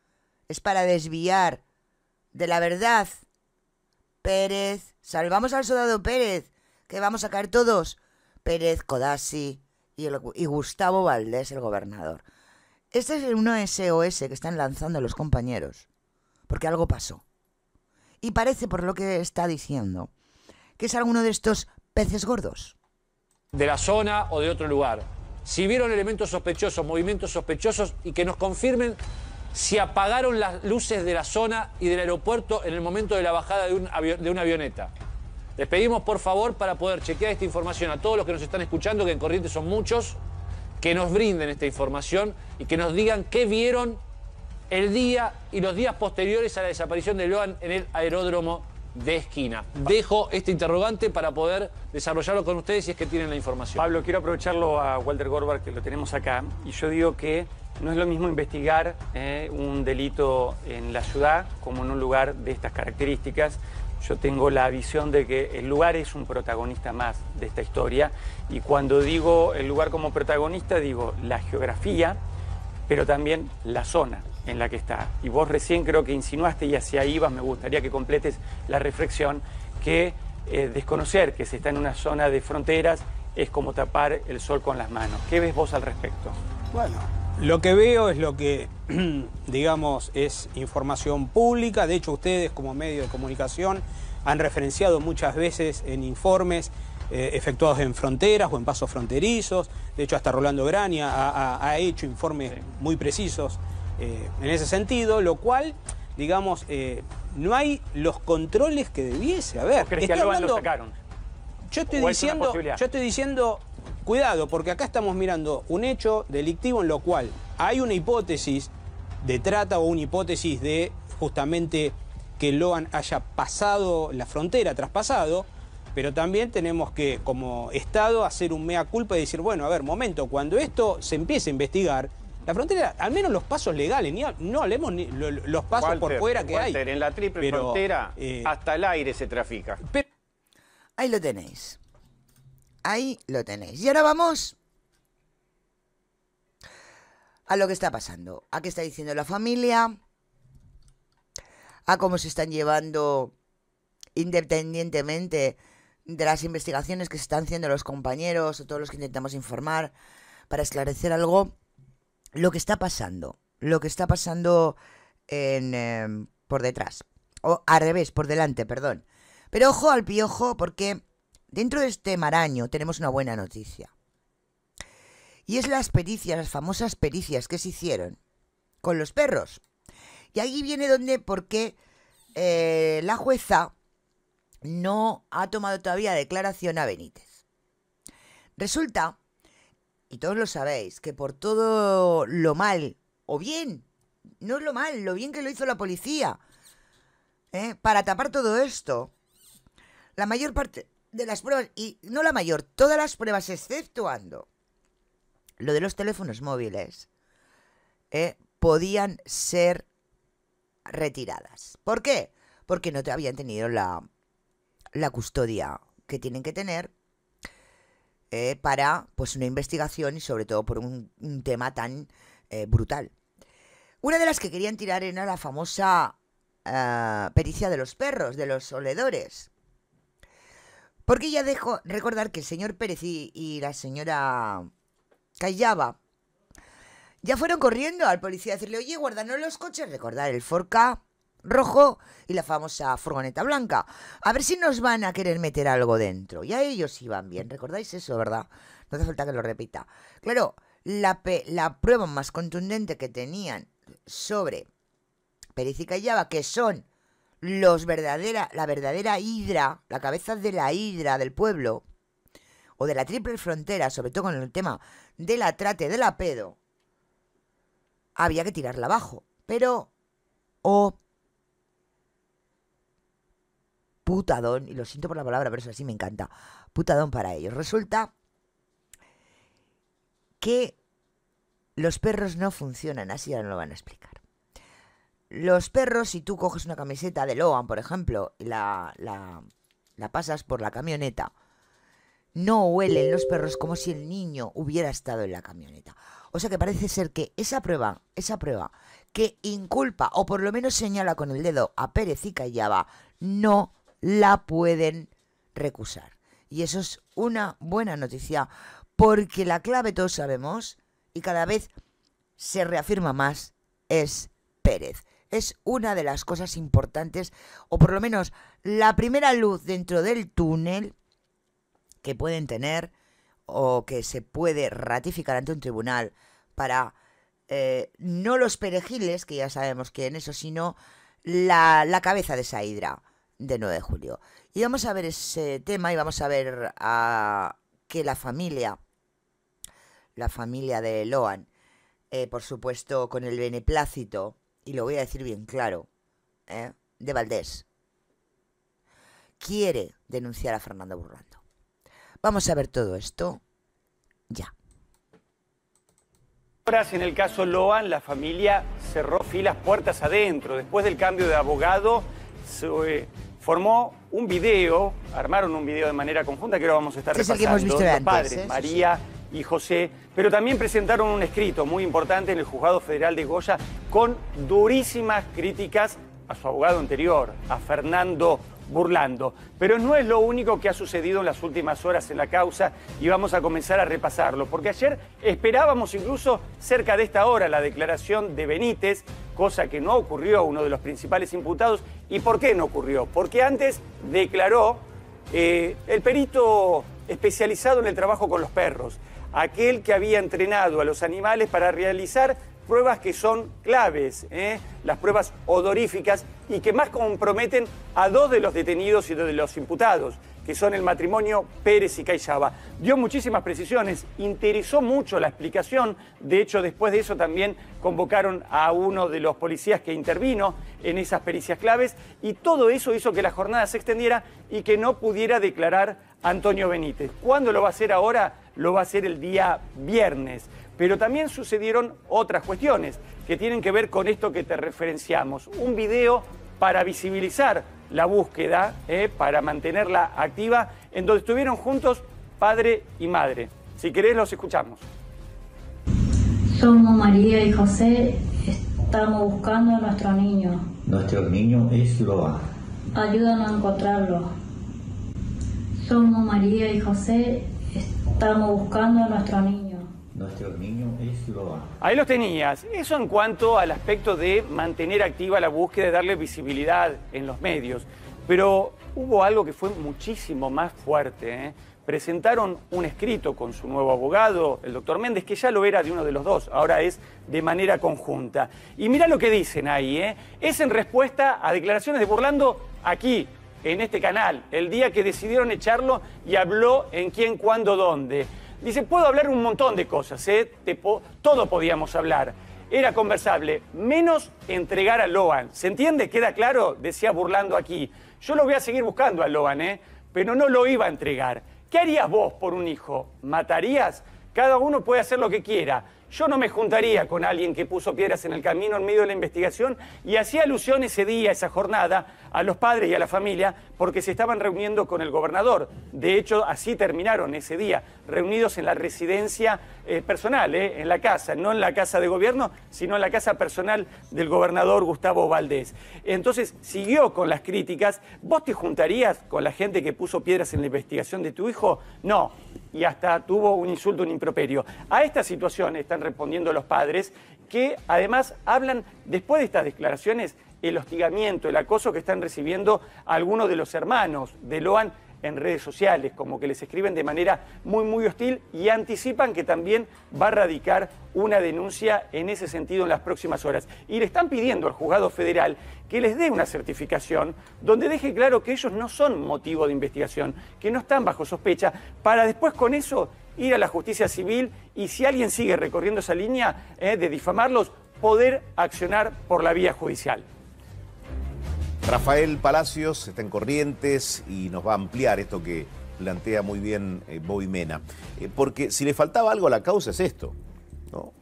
es para desviar de la verdad. Pérez, salvamos al soldado Pérez, que vamos a caer todos. Pérez, Codazzi y, el- y Gustavo Valdés, el gobernador. Este es uno SOS que están lanzando los compañeros, porque algo pasó. Y parece, por lo que está diciendo, que es alguno de estos peces gordos. De la zona o de otro lugar. Si vieron elementos sospechosos, movimientos sospechosos y que nos confirmen si apagaron las luces de la zona y del aeropuerto en el momento de la bajada de, un de una avioneta. Les pedimos por favor para poder chequear esta información a todos los que nos están escuchando, que en Corrientes son muchos, que nos brinden esta información y que nos digan qué vieron el día y los días posteriores a la desaparición de Loan en el aeródromo de esquina. Dejo este interrogante para poder desarrollarlo con ustedes si es que tienen la información. Pablo, quiero aprovecharlo a Walter Gorbar, que lo tenemos acá, y yo digo que no es lo mismo investigar eh, un delito en la ciudad como en un lugar de estas características. Yo tengo la visión de que el lugar es un protagonista más de esta historia, y cuando digo el lugar como protagonista, digo la geografía, pero también la zona en la que está. Y vos recién creo que insinuaste y hacia ahí vas, me gustaría que completes la reflexión, que eh, desconocer que se está en una zona de fronteras es como tapar el sol con las manos. ¿Qué ves vos al respecto? Bueno, lo que veo es lo que, digamos, es información pública. De hecho, ustedes como medio de comunicación han referenciado muchas veces en informes eh, efectuados en fronteras o en pasos fronterizos. De hecho, hasta Rolando Graña ha, ha- ha hecho informes muy precisos eh, en ese sentido, lo cual, digamos, eh, no hay los controles que debiese haber. ¿Crees que lo sacaron? yo estoy ¿O es una diciendo, yo estoy diciendo, cuidado, porque acá estamos mirando un hecho delictivo en lo cual hay una hipótesis de trata o una hipótesis de justamente que Loan haya pasado la frontera, traspasado, pero también tenemos que, como Estado, hacer un mea culpa y decir, bueno, a ver, momento, cuando esto se empiece a investigar, la frontera, al menos los pasos legales, ni, no hablemos ni lo- lo- los pasos por fuera que Walter, hay. en la triple Pero, frontera, eh, hasta el aire se trafica. Ahí lo tenéis. Ahí lo tenéis. Y ahora vamos a lo que está pasando. A qué está diciendo la familia. A cómo se están llevando independientemente de las investigaciones que se están haciendo los compañeros o todos los que intentamos informar para esclarecer algo. Lo que está pasando. Lo que está pasando en, em, por detrás. O al revés, por delante, perdón. Pero ojo al piojo porque dentro de este maraño tenemos una buena noticia. Y es las pericias, las famosas pericias que se hicieron con los perros. Y ahí viene donde, porque eh, la jueza no ha tomado todavía declaración a Benítez. Resulta, y todos lo sabéis, que por todo lo mal o bien no es lo mal, lo bien que lo hizo la policía. ¿eh? Para tapar todo esto. La mayor parte de las pruebas, y no la mayor, todas las pruebas, exceptuando lo de los teléfonos móviles, ¿eh? podían ser retiradas. ¿Por qué? Porque no te habían tenido la, la custodia que tienen que tener eh, para pues una investigación y sobre todo por un, tema tan eh, brutal. Una de las que querían tirar era la famosa eh, pericia de los perros, de los oledores. Porque ya dejo recordar que el señor Pérez y, la señora Callaba ya fueron corriendo al policía a decirle, oye, guárdanos los coches, recordar el Forca rojo y la famosa furgoneta blanca. A ver si nos van a querer meter algo dentro. Ya ellos iban bien, ¿recordáis eso, verdad? No hace falta que lo repita. Claro, la, la prueba más contundente que tenían sobre Pérez y Callaba, que son los verdadera, la verdadera hidra, la cabeza de la hidra del pueblo, o de la triple frontera, sobre todo con el tema de la trate de la pedo, había que tirarla abajo. Pero, oh, putadón, y lo siento por la palabra, pero eso así me encanta, putadón para ellos. Resulta que los perros no funcionan así, ahora no lo van a explicar. Los perros, si tú coges una camiseta de Loan, por ejemplo, y la, la, pasas por la camioneta, no huelen los perros como si el niño hubiera estado en la camioneta. O sea que parece ser que esa prueba, esa prueba que inculpa o por lo menos señala con el dedo a Pérez y Callaba, no la pueden recusar. Y eso es una buena noticia, porque la clave todos sabemos, y cada vez se reafirma más, es Pérez. Es una de las cosas importantes, o por lo menos la primera luz dentro del túnel que pueden tener o que se puede ratificar ante un tribunal para eh, no los perejiles, que ya sabemos que en eso, sino la, la cabeza de esa hidra de 9 de julio. Y vamos a ver ese tema y vamos a ver a que la familia, la familia de Loan, eh, por supuesto con el beneplácito, y lo voy a decir bien claro, eh, de Valdés, quiere denunciar a Fernando Burlando. Vamos a ver todo esto ya. Horas en el caso Loan, la familia cerró filas puertas adentro. Después del cambio de abogado, se eh, formó un video, armaron un video de manera conjunta que ahora vamos a estar es el que hemos repasando. visto antes, padres, ¿eh? María y José, pero también presentaron un escrito muy importante en el Juzgado Federal de Goya con durísimas críticas a su abogado anterior, a Fernando Burlando. Pero no es lo único que ha sucedido en las últimas horas en la causa y vamos a comenzar a repasarlo, porque ayer esperábamos incluso cerca de esta hora la declaración de Benítez, cosa que no ocurrió uno de los principales imputados. ¿Y por qué no ocurrió? Porque antes declaró eh, el perito especializado en el trabajo con los perros, aquel que había entrenado a los animales para realizar pruebas que son claves, ¿eh? las pruebas odoríficas y que más comprometen a dos de los detenidos y de los imputados, que son el matrimonio Pérez y Cayaba. Dio muchísimas precisiones, interesó mucho la explicación, de hecho después de eso también convocaron a uno de los policías que intervino en esas pericias claves y todo eso hizo que la jornada se extendiera y que no pudiera declarar Antonio Benítez. ¿Cuándo lo va a hacer ahora? Lo va a hacer el día viernes. Pero también sucedieron otras cuestiones que tienen que ver con esto que te referenciamos. Un video para visibilizar la búsqueda, eh, para mantenerla activa, en donde estuvieron juntos padre y madre. Si querés, los escuchamos. Somos María y José, estamos buscando a nuestro niño. Nuestro niño es Loa. Ayúdanos a encontrarlo. Somos María y José, estamos buscando a nuestro niño. Nuestro niño es Loa. Ahí los tenías. Eso en cuanto al aspecto de mantener activa la búsqueda y darle visibilidad en los medios. Pero hubo algo que fue muchísimo más fuerte. ¿eh? Presentaron un escrito con su nuevo abogado, el doctor Méndez, que ya lo era de uno de los dos, ahora es de manera conjunta. Y mira lo que dicen ahí. ¿eh? Es en respuesta a declaraciones de Burlando aquí, en este canal, el día que decidieron echarlo y habló en quién, cuándo, dónde. Dice, puedo hablar un montón de cosas, ¿eh? Te po- todo podíamos hablar. era conversable, menos entregar a Loan. ¿Se entiende? ¿Queda claro? Decía burlando aquí. Yo lo voy a seguir buscando a Loan, ¿eh? Pero no lo iba a entregar. ¿Qué harías vos por un hijo? ¿Matarías? Cada uno puede hacer lo que quiera. Yo no me juntaría con alguien que puso piedras en el camino en medio de la investigación y hacía alusión ese día, esa jornada, a los padres y a la familia porque se estaban reuniendo con el gobernador. De hecho, así terminaron ese día, reunidos en la residencia eh, personal, eh, en la casa, no en la casa de gobierno, sino en la casa personal del gobernador Gustavo Valdés. Entonces, siguió con las críticas. ¿Vos te juntarías con la gente que puso piedras en la investigación de tu hijo? No y hasta tuvo un insulto, un improperio. A esta situación están respondiendo los padres que además hablan, después de estas declaraciones, el hostigamiento, el acoso que están recibiendo algunos de los hermanos de Loan en redes sociales, como que les escriben de manera muy, muy hostil y anticipan que también va a radicar una denuncia en ese sentido en las próximas horas. Y le están pidiendo al juzgado federal que les dé una certificación donde deje claro que ellos no son motivo de investigación, que no están bajo sospecha, para después con eso ir a la justicia civil y si alguien sigue recorriendo esa línea eh, de difamarlos, poder accionar por la vía judicial. Rafael Palacios está en Corrientes y nos va a ampliar esto que plantea muy bien eh, Bobby Mena. Eh, porque si le faltaba algo a la causa es esto. ¿no?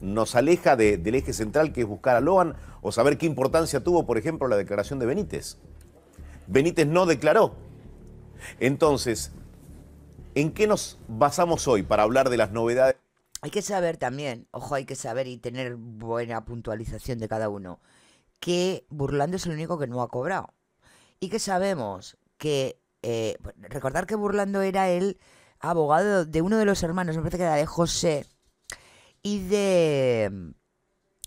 Nos aleja de- del eje central que es buscar a Loan o saber qué importancia tuvo, por ejemplo, la declaración de Benítez. Benítez no declaró. Entonces, ¿en qué nos basamos hoy para hablar de las novedades? Hay que saber también, ojo, hay que saber y tener buena puntualización de cada uno, que Burlando es el único que no ha cobrado. Y que sabemos que, eh, recordar que Burlando era el abogado de uno de los hermanos, me parece que era de José, y de,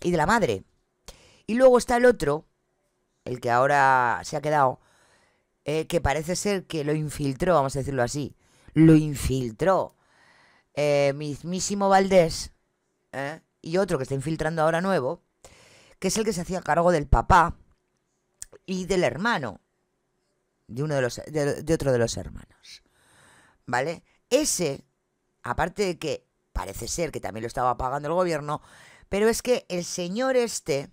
y de la madre. Y luego está el otro, el que ahora se ha quedado, eh, que parece ser que lo infiltró, vamos a decirlo así, lo infiltró eh, mismísimo Valdés y otro que está infiltrando ahora nuevo, que es el que se hacía cargo del papá y del hermano de uno de los de, otro de los hermanos. ¿Vale? Ese, aparte de que parece ser que también lo estaba pagando el gobierno, pero es que el señor este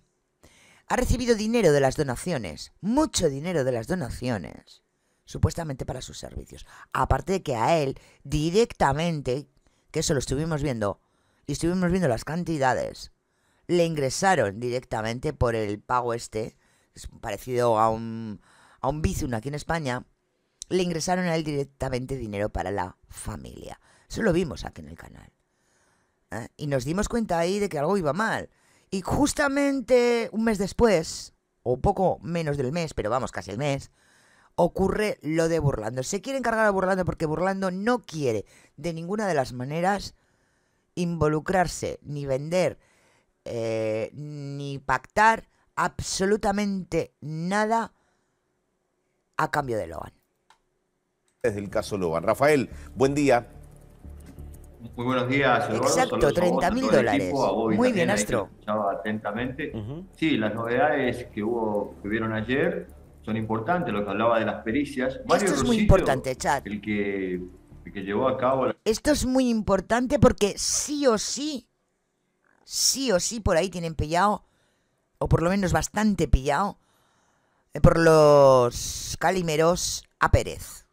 ha recibido dinero de las donaciones, mucho dinero de las donaciones, supuestamente para sus servicios. Aparte de que a él directamente, que eso lo estuvimos viendo, y estuvimos viendo las cantidades, le ingresaron directamente por el pago este, es parecido a un, a un aquí en España, le ingresaron a él directamente dinero para la familia. Eso lo vimos aquí en el canal. ¿eh? Y nos dimos cuenta ahí de que algo iba mal. Y justamente un mes después, o poco menos del mes, pero vamos, casi el mes, ocurre lo de Burlando. Se quiere encargar a Burlando porque Burlando no quiere de ninguna de las maneras involucrarse, ni vender, eh, ni pactar absolutamente nada a cambio de Loan. Desde el caso Logan. Rafael, buen día. Muy buenos días, Eduardo. Exacto, Saludos a vos, 30.000 a todo el dólares. equipo, Muy bien, que Astro. atentamente. Sí, las novedades que hubo que vieron ayer son importantes, lo que hablaba de las pericias. Mario Esto es muy importante, chat. El que, el que llevó a cabo la Esto es muy importante porque sí o sí, sí o sí por ahí tienen pillado, o por lo menos bastante pillado, eh, por los calimeros a Pérez.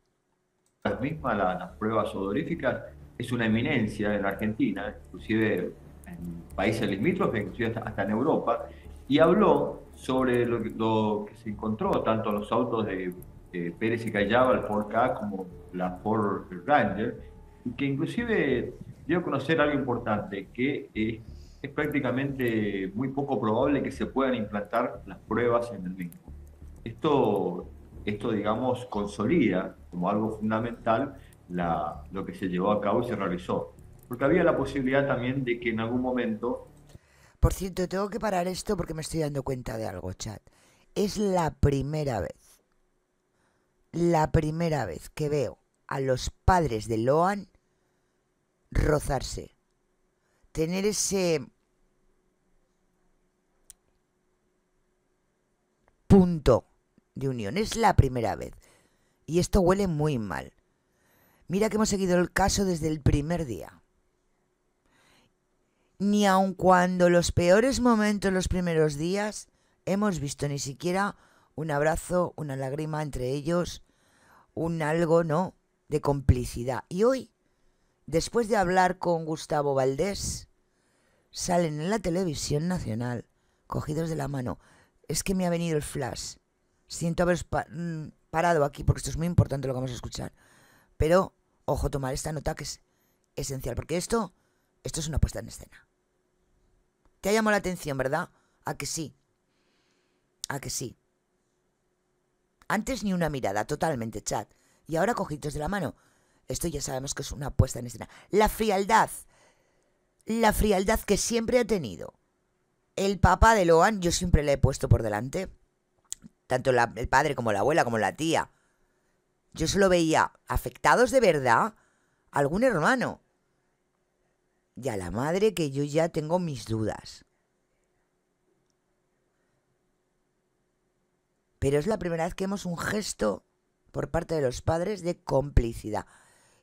las mismas, la- las pruebas odoríficas, es una eminencia en Argentina, inclusive en países limítrofes, inclusive hasta, hasta en Europa, y habló sobre lo que, lo que se encontró tanto en los autos de, Pérez y Callaba, el Ford K, como la Ford Ranger, y que inclusive dio a conocer algo importante, que eh, es prácticamente muy poco probable que se puedan implantar las pruebas en el mismo. Esto, esto digamos, consolida como algo fundamental lo que se llevó a cabo y se realizó. Porque había la posibilidad también de que en algún momento Por cierto, tengo que parar esto porque me estoy dando cuenta de algo, chat. Es la primera vez, la primera vez que veo a los padres de Loan rozarse. Tener ese punto de unión. Es la primera vez. Y esto huele muy mal. Mira que hemos seguido el caso desde el primer día. ni aun cuando los peores momentos, los primeros días, hemos visto ni siquiera un abrazo, una lágrima entre ellos, un algo, ¿no? De complicidad. Y hoy, después de hablar con Gustavo Valdés, salen en la televisión nacional, cogidos de la mano. Es que me ha venido el flash. Siento haber mm, parado aquí porque esto es muy importante lo que vamos a escuchar. Pero, ojo, tomar esta nota que es esencial, porque esto, esto es una puesta en escena. Te ha llamado la atención, ¿verdad? A que sí. A que sí. Antes ni una mirada, totalmente, chat. Y ahora cogidos de la mano. Esto ya sabemos que es una puesta en escena. La frialdad. La frialdad que siempre ha tenido. El papá de Loan, yo siempre le he puesto por delante. Tanto el padre como la abuela como la tía. Yo solo veía afectados de verdad a algún hermano. Y a la madre que yo ya tengo mis dudas. Pero es la primera vez que vemos un gesto por parte de los padres de complicidad.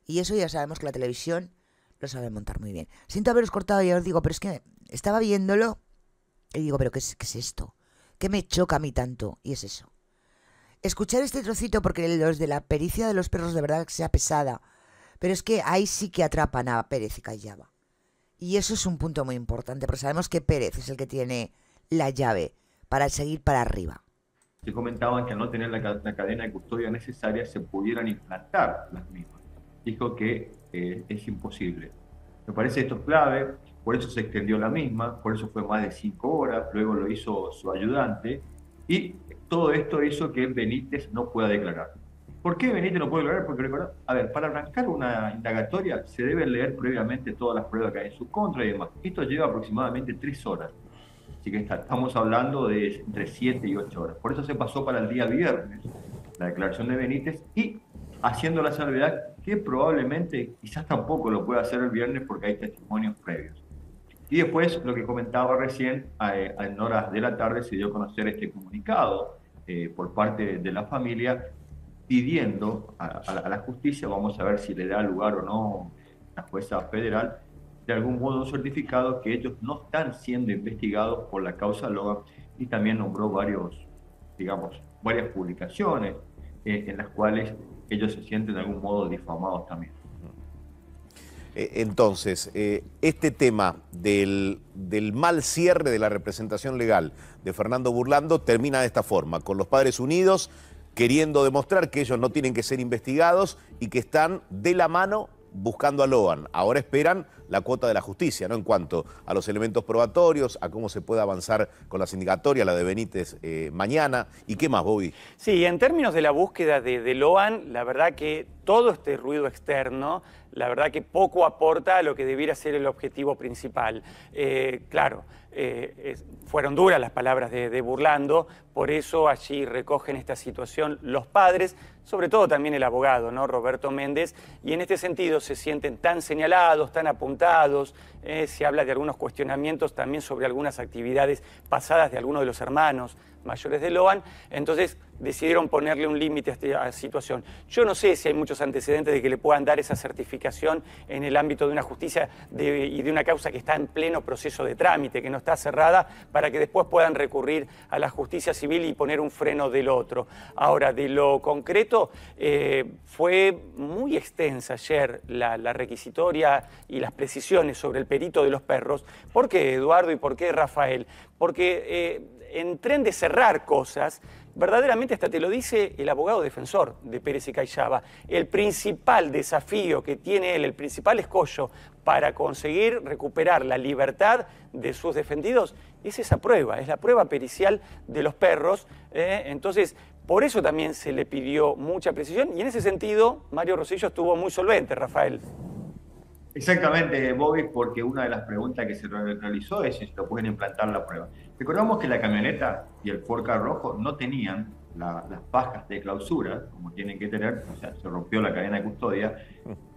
Y eso ya sabemos que la televisión lo sabe montar muy bien. Siento haberos cortado y os digo, pero es que estaba viéndolo y digo, pero ¿qué es, esto? ¿Qué me choca a mí tanto? Y es eso. Escuchar este trocito porque los de la pericia de los perros de verdad sea pesada. Pero es que ahí sí que atrapan a Pérez y Callaba. Y eso es un punto muy importante, porque sabemos que Pérez es el que tiene la llave para seguir para arriba. Se comentaban que al no tener la, la cadena de custodia necesaria se pudieran implantar las mismas. Dijo que eh, es imposible. Me parece esto es clave, por eso se extendió la misma, por eso fue más de cinco horas, luego lo hizo su ayudante y todo esto hizo que Benítez no pueda declarar. ¿Por qué Benítez no puede declarar? Porque a ver, para arrancar una indagatoria se deben leer previamente todas las pruebas que hay en su contra y demás. Esto lleva aproximadamente tres horas. Así que está- estamos hablando de entre 7 y 8 horas. Por eso se pasó para el día viernes la declaración de Benítez y haciendo la salvedad que probablemente quizás tampoco lo pueda hacer el viernes porque hay testimonios previos. Y después, lo que comentaba recién, a- en horas de la tarde se dio a conocer este comunicado eh, por parte de la familia pidiendo a, la- justicia, vamos a ver si le da lugar o no la jueza federal, de algún modo certificado que ellos no están siendo investigados por la causa Logan y también nombró varios, digamos, varias publicaciones eh, en las cuales ellos se sienten de algún modo difamados también. Eh, Entonces, eh, este tema del, del mal cierre de la representación legal de Fernando Burlando termina de esta forma, con los padres unidos queriendo demostrar que ellos no tienen que ser investigados y que están de la mano buscando a Loan. Ahora esperan la cuota de la justicia, ¿no? En cuanto a los elementos probatorios, a cómo se puede avanzar con la sindicatoria, la de Benítez eh, mañana. ¿Y qué más, Bobby? Sí, en términos de la búsqueda de, Loan, la verdad que todo este ruido externo, la verdad que poco aporta a lo que debiera ser el objetivo principal. Eh, claro, eh, fueron duras las palabras de Burlando, por eso allí recogen esta situación los padres, sobre todo también el abogado, ¿no? Roberto Méndez, y en este sentido se sienten tan señalados, tan apuntados, eh, se habla de algunos cuestionamientos también sobre algunas actividades pasadas de algunos de los hermanos mayores de Loan, entonces decidieron ponerle un límite a esta situación. Yo no sé si hay muchos antecedentes de que le puedan dar esa certificación en el ámbito de una justicia y de una causa que está en pleno proceso de trámite, que no está cerrada, para que después puedan recurrir a la justicia civil y poner un freno del otro. Ahora, de lo concreto, eh, fue muy extensa ayer la, requisitoria y las precisiones sobre el perito de los perros. ¿Por qué Eduardo y por qué Rafael? Porque eh, en tren de cerrar cosas, verdaderamente hasta te lo dice el abogado defensor de Pérez y Cayaba, el principal desafío que tiene él, el principal escollo para conseguir recuperar la libertad de sus defendidos, es esa prueba, es la prueba pericial de los perros. ¿eh? Entonces, por eso también se le pidió mucha precisión y en ese sentido Mario Rosillo estuvo muy solvente, Rafael. Exactamente, Bobby, porque una de las preguntas que se re- realizó es si lo pueden implantar la prueba. Recordamos que la camioneta y el Ford Ka rojo no tenían la- las pajas de clausura, como tienen que tener, o sea, se rompió la cadena de custodia,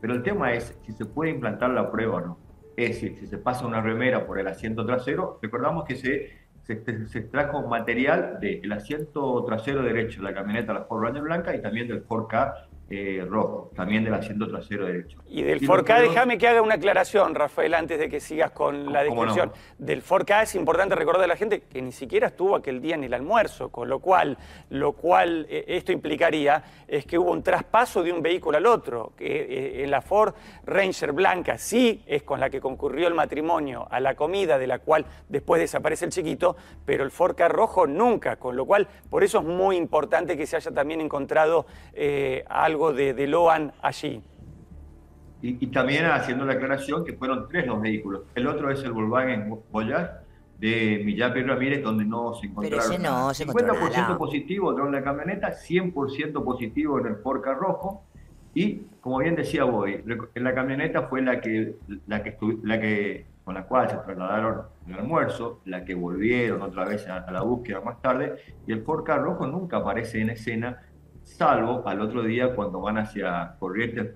pero el tema es si se puede implantar la prueba o no. Es decir, si se pasa una remera por el asiento trasero, recordamos que se, se, extrajo material del asiento trasero derecho de la camioneta, la Ford Ranger blanca, y también del Ford Ka eh, rojo, también del asiento trasero derecho. Y del los 4K, pedos- déjame que haga una aclaración, Rafael, antes de que sigas con la ¿Cómo no? descripción. Del 4K es importante recordar a la gente que ni siquiera estuvo aquel día en el almuerzo, con lo cual, lo cual eh, esto implicaría es que hubo un traspaso de un vehículo al otro, que eh, en la Ford Ranger blanca sí es con la que concurrió el matrimonio a la comida, de la cual después desaparece el chiquito, pero el 4K rojo nunca, con lo cual por eso es muy importante que se haya también encontrado eh, algo de, de Loan allí. Y, y también haciendo la aclaración que fueron tres los vehículos. El otro es el Volkswagen Voyage de Millapi Ramírez, donde no se encontraron. ese no nada. se encontró 50% nada. positivo en la camioneta, 100% positivo en el Forca rojo. Y como bien decía Bobby, en la camioneta fue la que, la que, estu- la que con la cual se trasladaron el almuerzo, la que volvieron otra vez a, a la búsqueda más tarde, y el Forca rojo nunca aparece en escena, salvo al otro día cuando van hacia Corrientes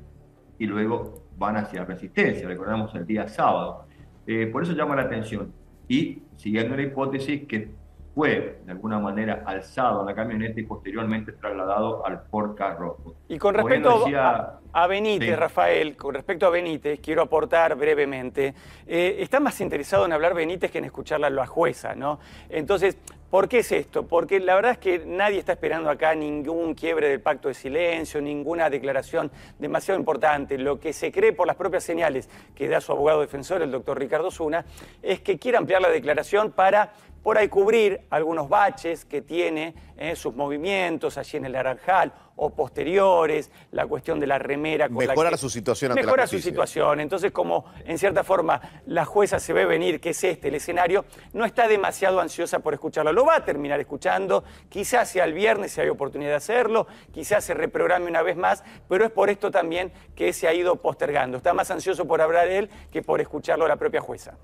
y luego van hacia Resistencia, recordamos el día sábado. Eh, por eso llama la atención. Y siguiendo la hipótesis que fue de alguna manera alzado a la camioneta y posteriormente trasladado al Ford rojo. Y con respecto decía- a, a Benítez. Rafael, con respecto a Benítez, quiero aportar brevemente. Eh, está más interesado en hablar Benítez que en escucharla a la jueza, ¿no? Entonces, ¿por qué es esto? Porque la verdad es que nadie está esperando acá ningún quiebre del pacto de silencio, ninguna declaración demasiado importante. Lo que se cree por las propias señales que da su abogado defensor, el doctor Ricardo Zuna, es que quiere ampliar la declaración para por ahí cubrir algunos baches que tiene eh, sus movimientos allí en el Naranjal o posteriores, la cuestión de la remera. con la Mejorar que- su situación ante la Mejorar su justicia. situación. Entonces, como en cierta forma la jueza se ve venir que es este el escenario, no está demasiado ansiosa por escucharlo. Lo va a terminar escuchando, quizás sea el viernes si hay oportunidad de hacerlo, quizás se reprograme una vez más, pero es por esto también que se ha ido postergando. Está más ansioso por hablar él que por escucharlo la propia jueza.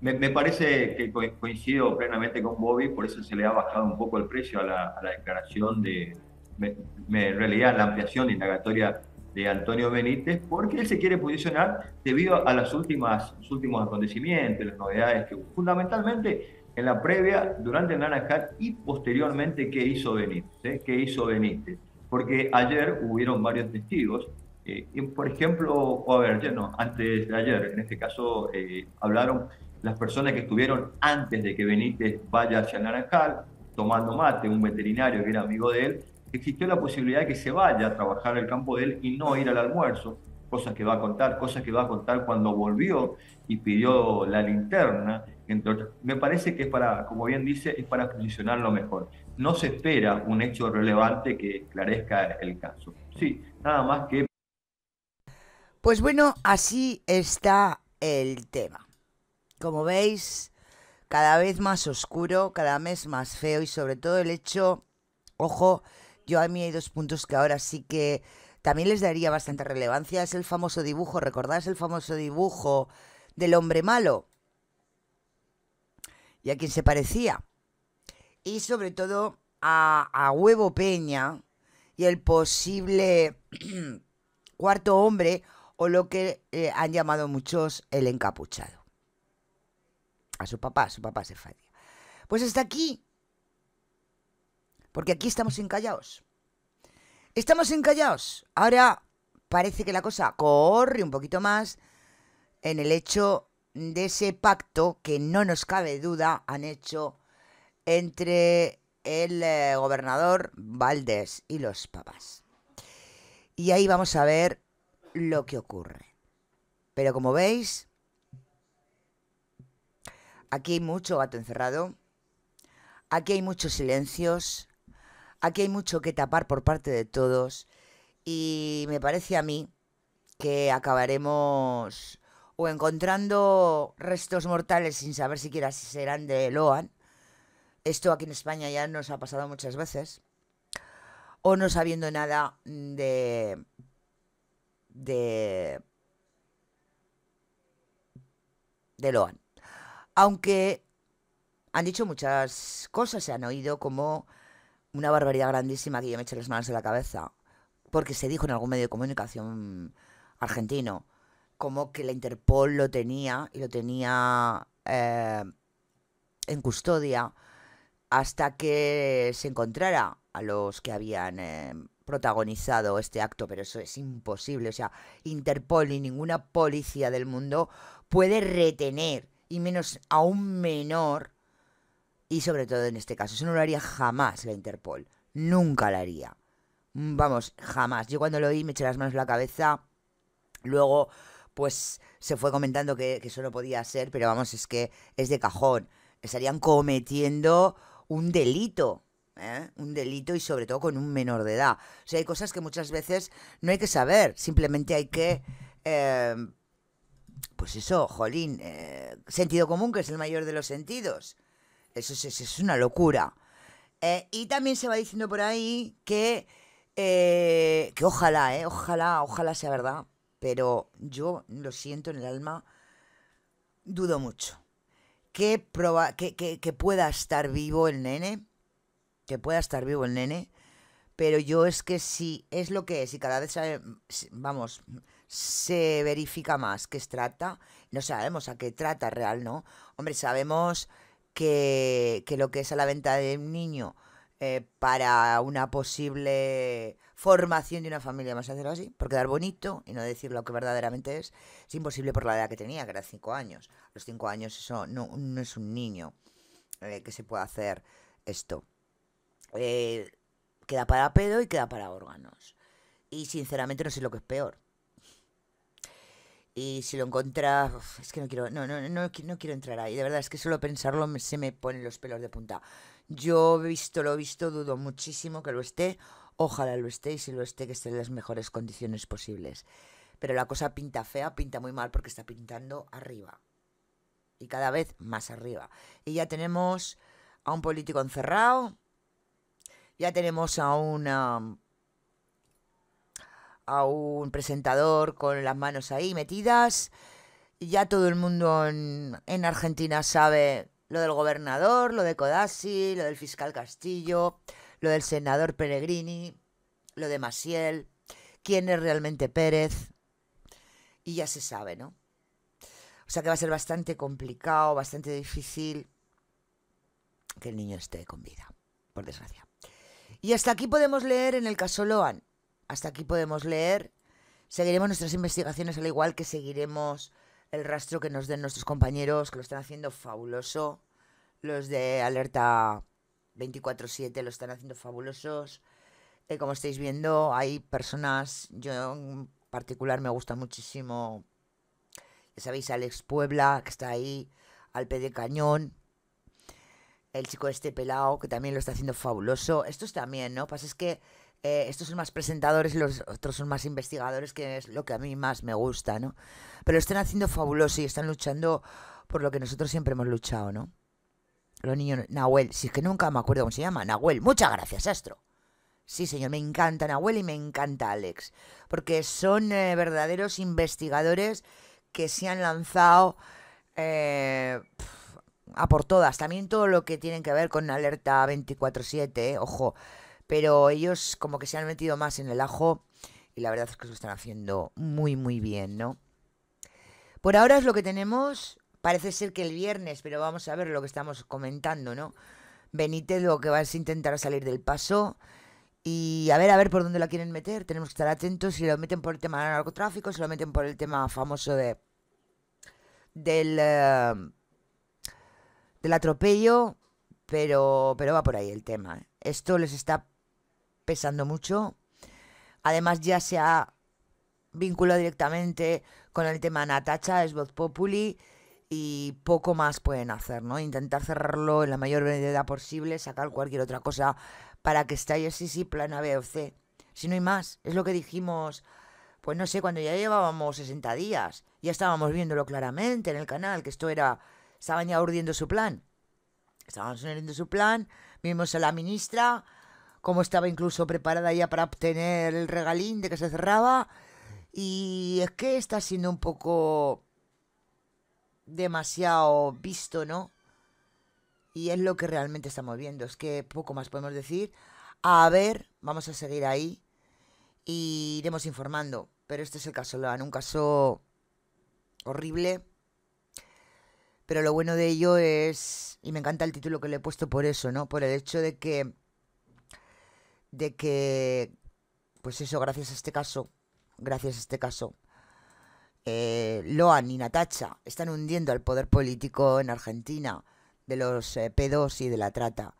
Me, parece que co- coincido plenamente con Bobby, por eso se le ha bajado un poco el precio a la, declaración de, en realidad, la ampliación indagatoria de Antonio Benítez, porque él se quiere posicionar debido a las últimas, los últimos acontecimientos, las novedades fundamentalmente en la previa, durante el Naranjal y posteriormente qué hizo Benítez, ¿eh? qué hizo Benítez, porque ayer hubieron varios testigos eh, por ejemplo, o a ver, antes de ayer, en este caso, eh, hablaron las personas que estuvieron antes de que Benítez vaya hacia Naranjal, tomando mate, un veterinario que era amigo de él, existió la posibilidad de que se vaya a trabajar al campo de él y no ir al almuerzo, cosas que va a contar, cosas que va a contar cuando volvió y pidió la linterna, entre otras. Me parece que es para, como bien dice, es para posicionarlo mejor. No se espera un hecho relevante que esclarezca el caso. Sí, nada más que Pues bueno, así está el tema. Como veis, cada vez más oscuro, cada vez más feo y sobre todo el hecho, ojo, yo a mí hay dos puntos que ahora sí que también les daría bastante relevancia. Es el famoso dibujo, ¿recordáis el famoso dibujo del hombre malo? Y a quién se parecía. Y sobre todo a, a Huevo Peña y el posible cuarto hombre o lo que eh, han llamado muchos el encapuchado. A su papá, su papá se falla. Pues hasta aquí. Porque aquí estamos encallados. Estamos encallados. Ahora parece que la cosa corre un poquito más en el hecho de ese pacto que no nos cabe duda han hecho entre el eh, gobernador Valdés y los papás. Y ahí vamos a ver lo que ocurre. Pero como veis, aquí hay mucho gato encerrado, aquí hay muchos silencios, aquí hay mucho que tapar por parte de todos y me parece a mí que acabaremos o encontrando restos mortales sin saber siquiera si serán de Loan. Esto aquí en España ya nos ha pasado muchas veces. O no sabiendo nada de de de Loan. Aunque han dicho muchas cosas, se han oído como una barbaridad grandísima que yo me eché las manos en la cabeza, porque se dijo en algún medio de comunicación argentino, como que la Interpol lo tenía y lo tenía eh, en custodia hasta que se encontrara a los que habían eh, protagonizado este acto, pero eso es imposible. O sea, Interpol ni ninguna policía del mundo puede retener, y menos a un menor, y sobre todo en este caso, eso no lo haría jamás la Interpol. Nunca lo haría. Vamos, jamás. Yo cuando lo oí me eché las manos en la cabeza. Luego, pues se fue comentando que, que eso no podía ser, pero vamos, es que es de cajón. Estarían cometiendo un delito. ¿eh? Un delito y sobre todo con un menor de edad. O sea, hay cosas que muchas veces no hay que saber, simplemente hay que... eh, pues eso, jolín, eh, sentido común, que es el mayor de los sentidos. Eso es, una locura. Eh, y también se va diciendo por ahí que, eh, que ojalá, eh, ojalá, ojalá sea verdad, pero yo lo siento en el alma, dudo mucho. Que, que, que- que pueda estar vivo el nene, que pueda estar vivo el nene, pero yo es que si es lo que es y cada vez vamos, se verifica más que es trata, no sabemos a qué trata real, ¿no? Hombre, sabemos que, que lo que es a la venta de un niño eh, para una posible formación de una familia, vamos a hacerlo así, por quedar bonito y no decir lo que verdaderamente es, es imposible por la edad que tenía, que era cinco años. A los cinco años eso no, no es un niño eh, que se pueda hacer esto. Eh, queda para pedo y queda para órganos. Y sinceramente no sé lo que es peor. Y si lo encuentras, uf, es que no quiero, no, no, no, no quiero entrar ahí. De verdad, es que solo pensarlo se me ponen los pelos de punta. Yo he visto lo visto, dudo muchísimo que lo esté. Ojalá lo esté y si lo esté, que esté en las mejores condiciones posibles. Pero la cosa pinta fea, pinta muy mal porque está pintando arriba. Y cada vez más arriba. Y ya tenemos a un político encerrado. Ya tenemos a una a un presentador con las manos ahí metidas. Ya todo el mundo en, en Argentina sabe lo del gobernador, lo de Codazzi, lo del fiscal Castillo, lo del senador Pellegrini, lo de Maciel, quién es realmente Pérez. Y ya se sabe, ¿no? O sea que va a ser bastante complicado, bastante difícil que el niño esté con vida, por desgracia. Y hasta aquí podemos leer en el caso Loan. Hasta aquí podemos leer. Seguiremos nuestras investigaciones al igual que seguiremos el rastro que nos den nuestros compañeros que lo están haciendo fabuloso. Los de Alerta 24/7 lo están haciendo fabulosos. Eh, como estáis viendo, hay personas, yo en particular me gusta muchísimo, ya sabéis, Alex Puebla, que está ahí al pie de cañón. El chico este pelado, que también lo está haciendo fabuloso. Estos también, ¿no? Pasa es que eh, estos son más presentadores y los otros son más investigadores, que es lo que a mí más me gusta, ¿no? Pero lo están haciendo fabuloso y están luchando por lo que nosotros siempre hemos luchado, ¿no? Los niños, Nahuel, si es que nunca me acuerdo cómo se llama, Nahuel, muchas gracias, Astro. Sí, señor, me encanta Nahuel y me encanta Alex, porque son eh, verdaderos investigadores que se han lanzado eh, a por todas. También todo lo que tienen que ver con Alerta 24-7, eh, ojo. Pero ellos como que se han metido más en el ajo y la verdad es que lo están haciendo muy, muy bien, ¿no? Por ahora es lo que tenemos. Parece ser que el viernes, pero vamos a ver lo que estamos comentando, ¿no? Benítez lo que va es intentar salir del paso y a ver, a ver por dónde la quieren meter. Tenemos que estar atentos si lo meten por el tema del narcotráfico, si lo meten por el tema famoso de del eh, del atropello, pero pero va por ahí el tema. ¿eh? Esto les está pesando mucho. Además ya se ha vinculado directamente con el tema Natacha, es Voz Populi y poco más pueden hacer, ¿no? Intentar cerrarlo en la mayor brevedad posible, sacar cualquier otra cosa para que estalle sí, sí, plan A, B o C. Si no hay más, es lo que dijimos, pues no sé, cuando ya llevábamos 60 días, ya estábamos viéndolo claramente en el canal, que esto era, estaban ya urdiendo su plan. Estaban urdiendo su plan, vimos a la ministra, cómo estaba incluso preparada ya para obtener el regalín de que se cerraba, y es que está siendo un poco demasiado visto, ¿no? Y es lo que realmente estamos viendo. Es que poco más podemos decir. A ver, vamos a seguir ahí y iremos informando. Pero este es el caso Loan, un caso horrible. Pero lo bueno de ello es, y me encanta el título que le he puesto por eso, ¿no? Por el hecho de que, de que pues eso, gracias a este caso, gracias a este caso, eh, Loan y Natacha están hundiendo al poder político en Argentina de los eh, P2 y de la trata.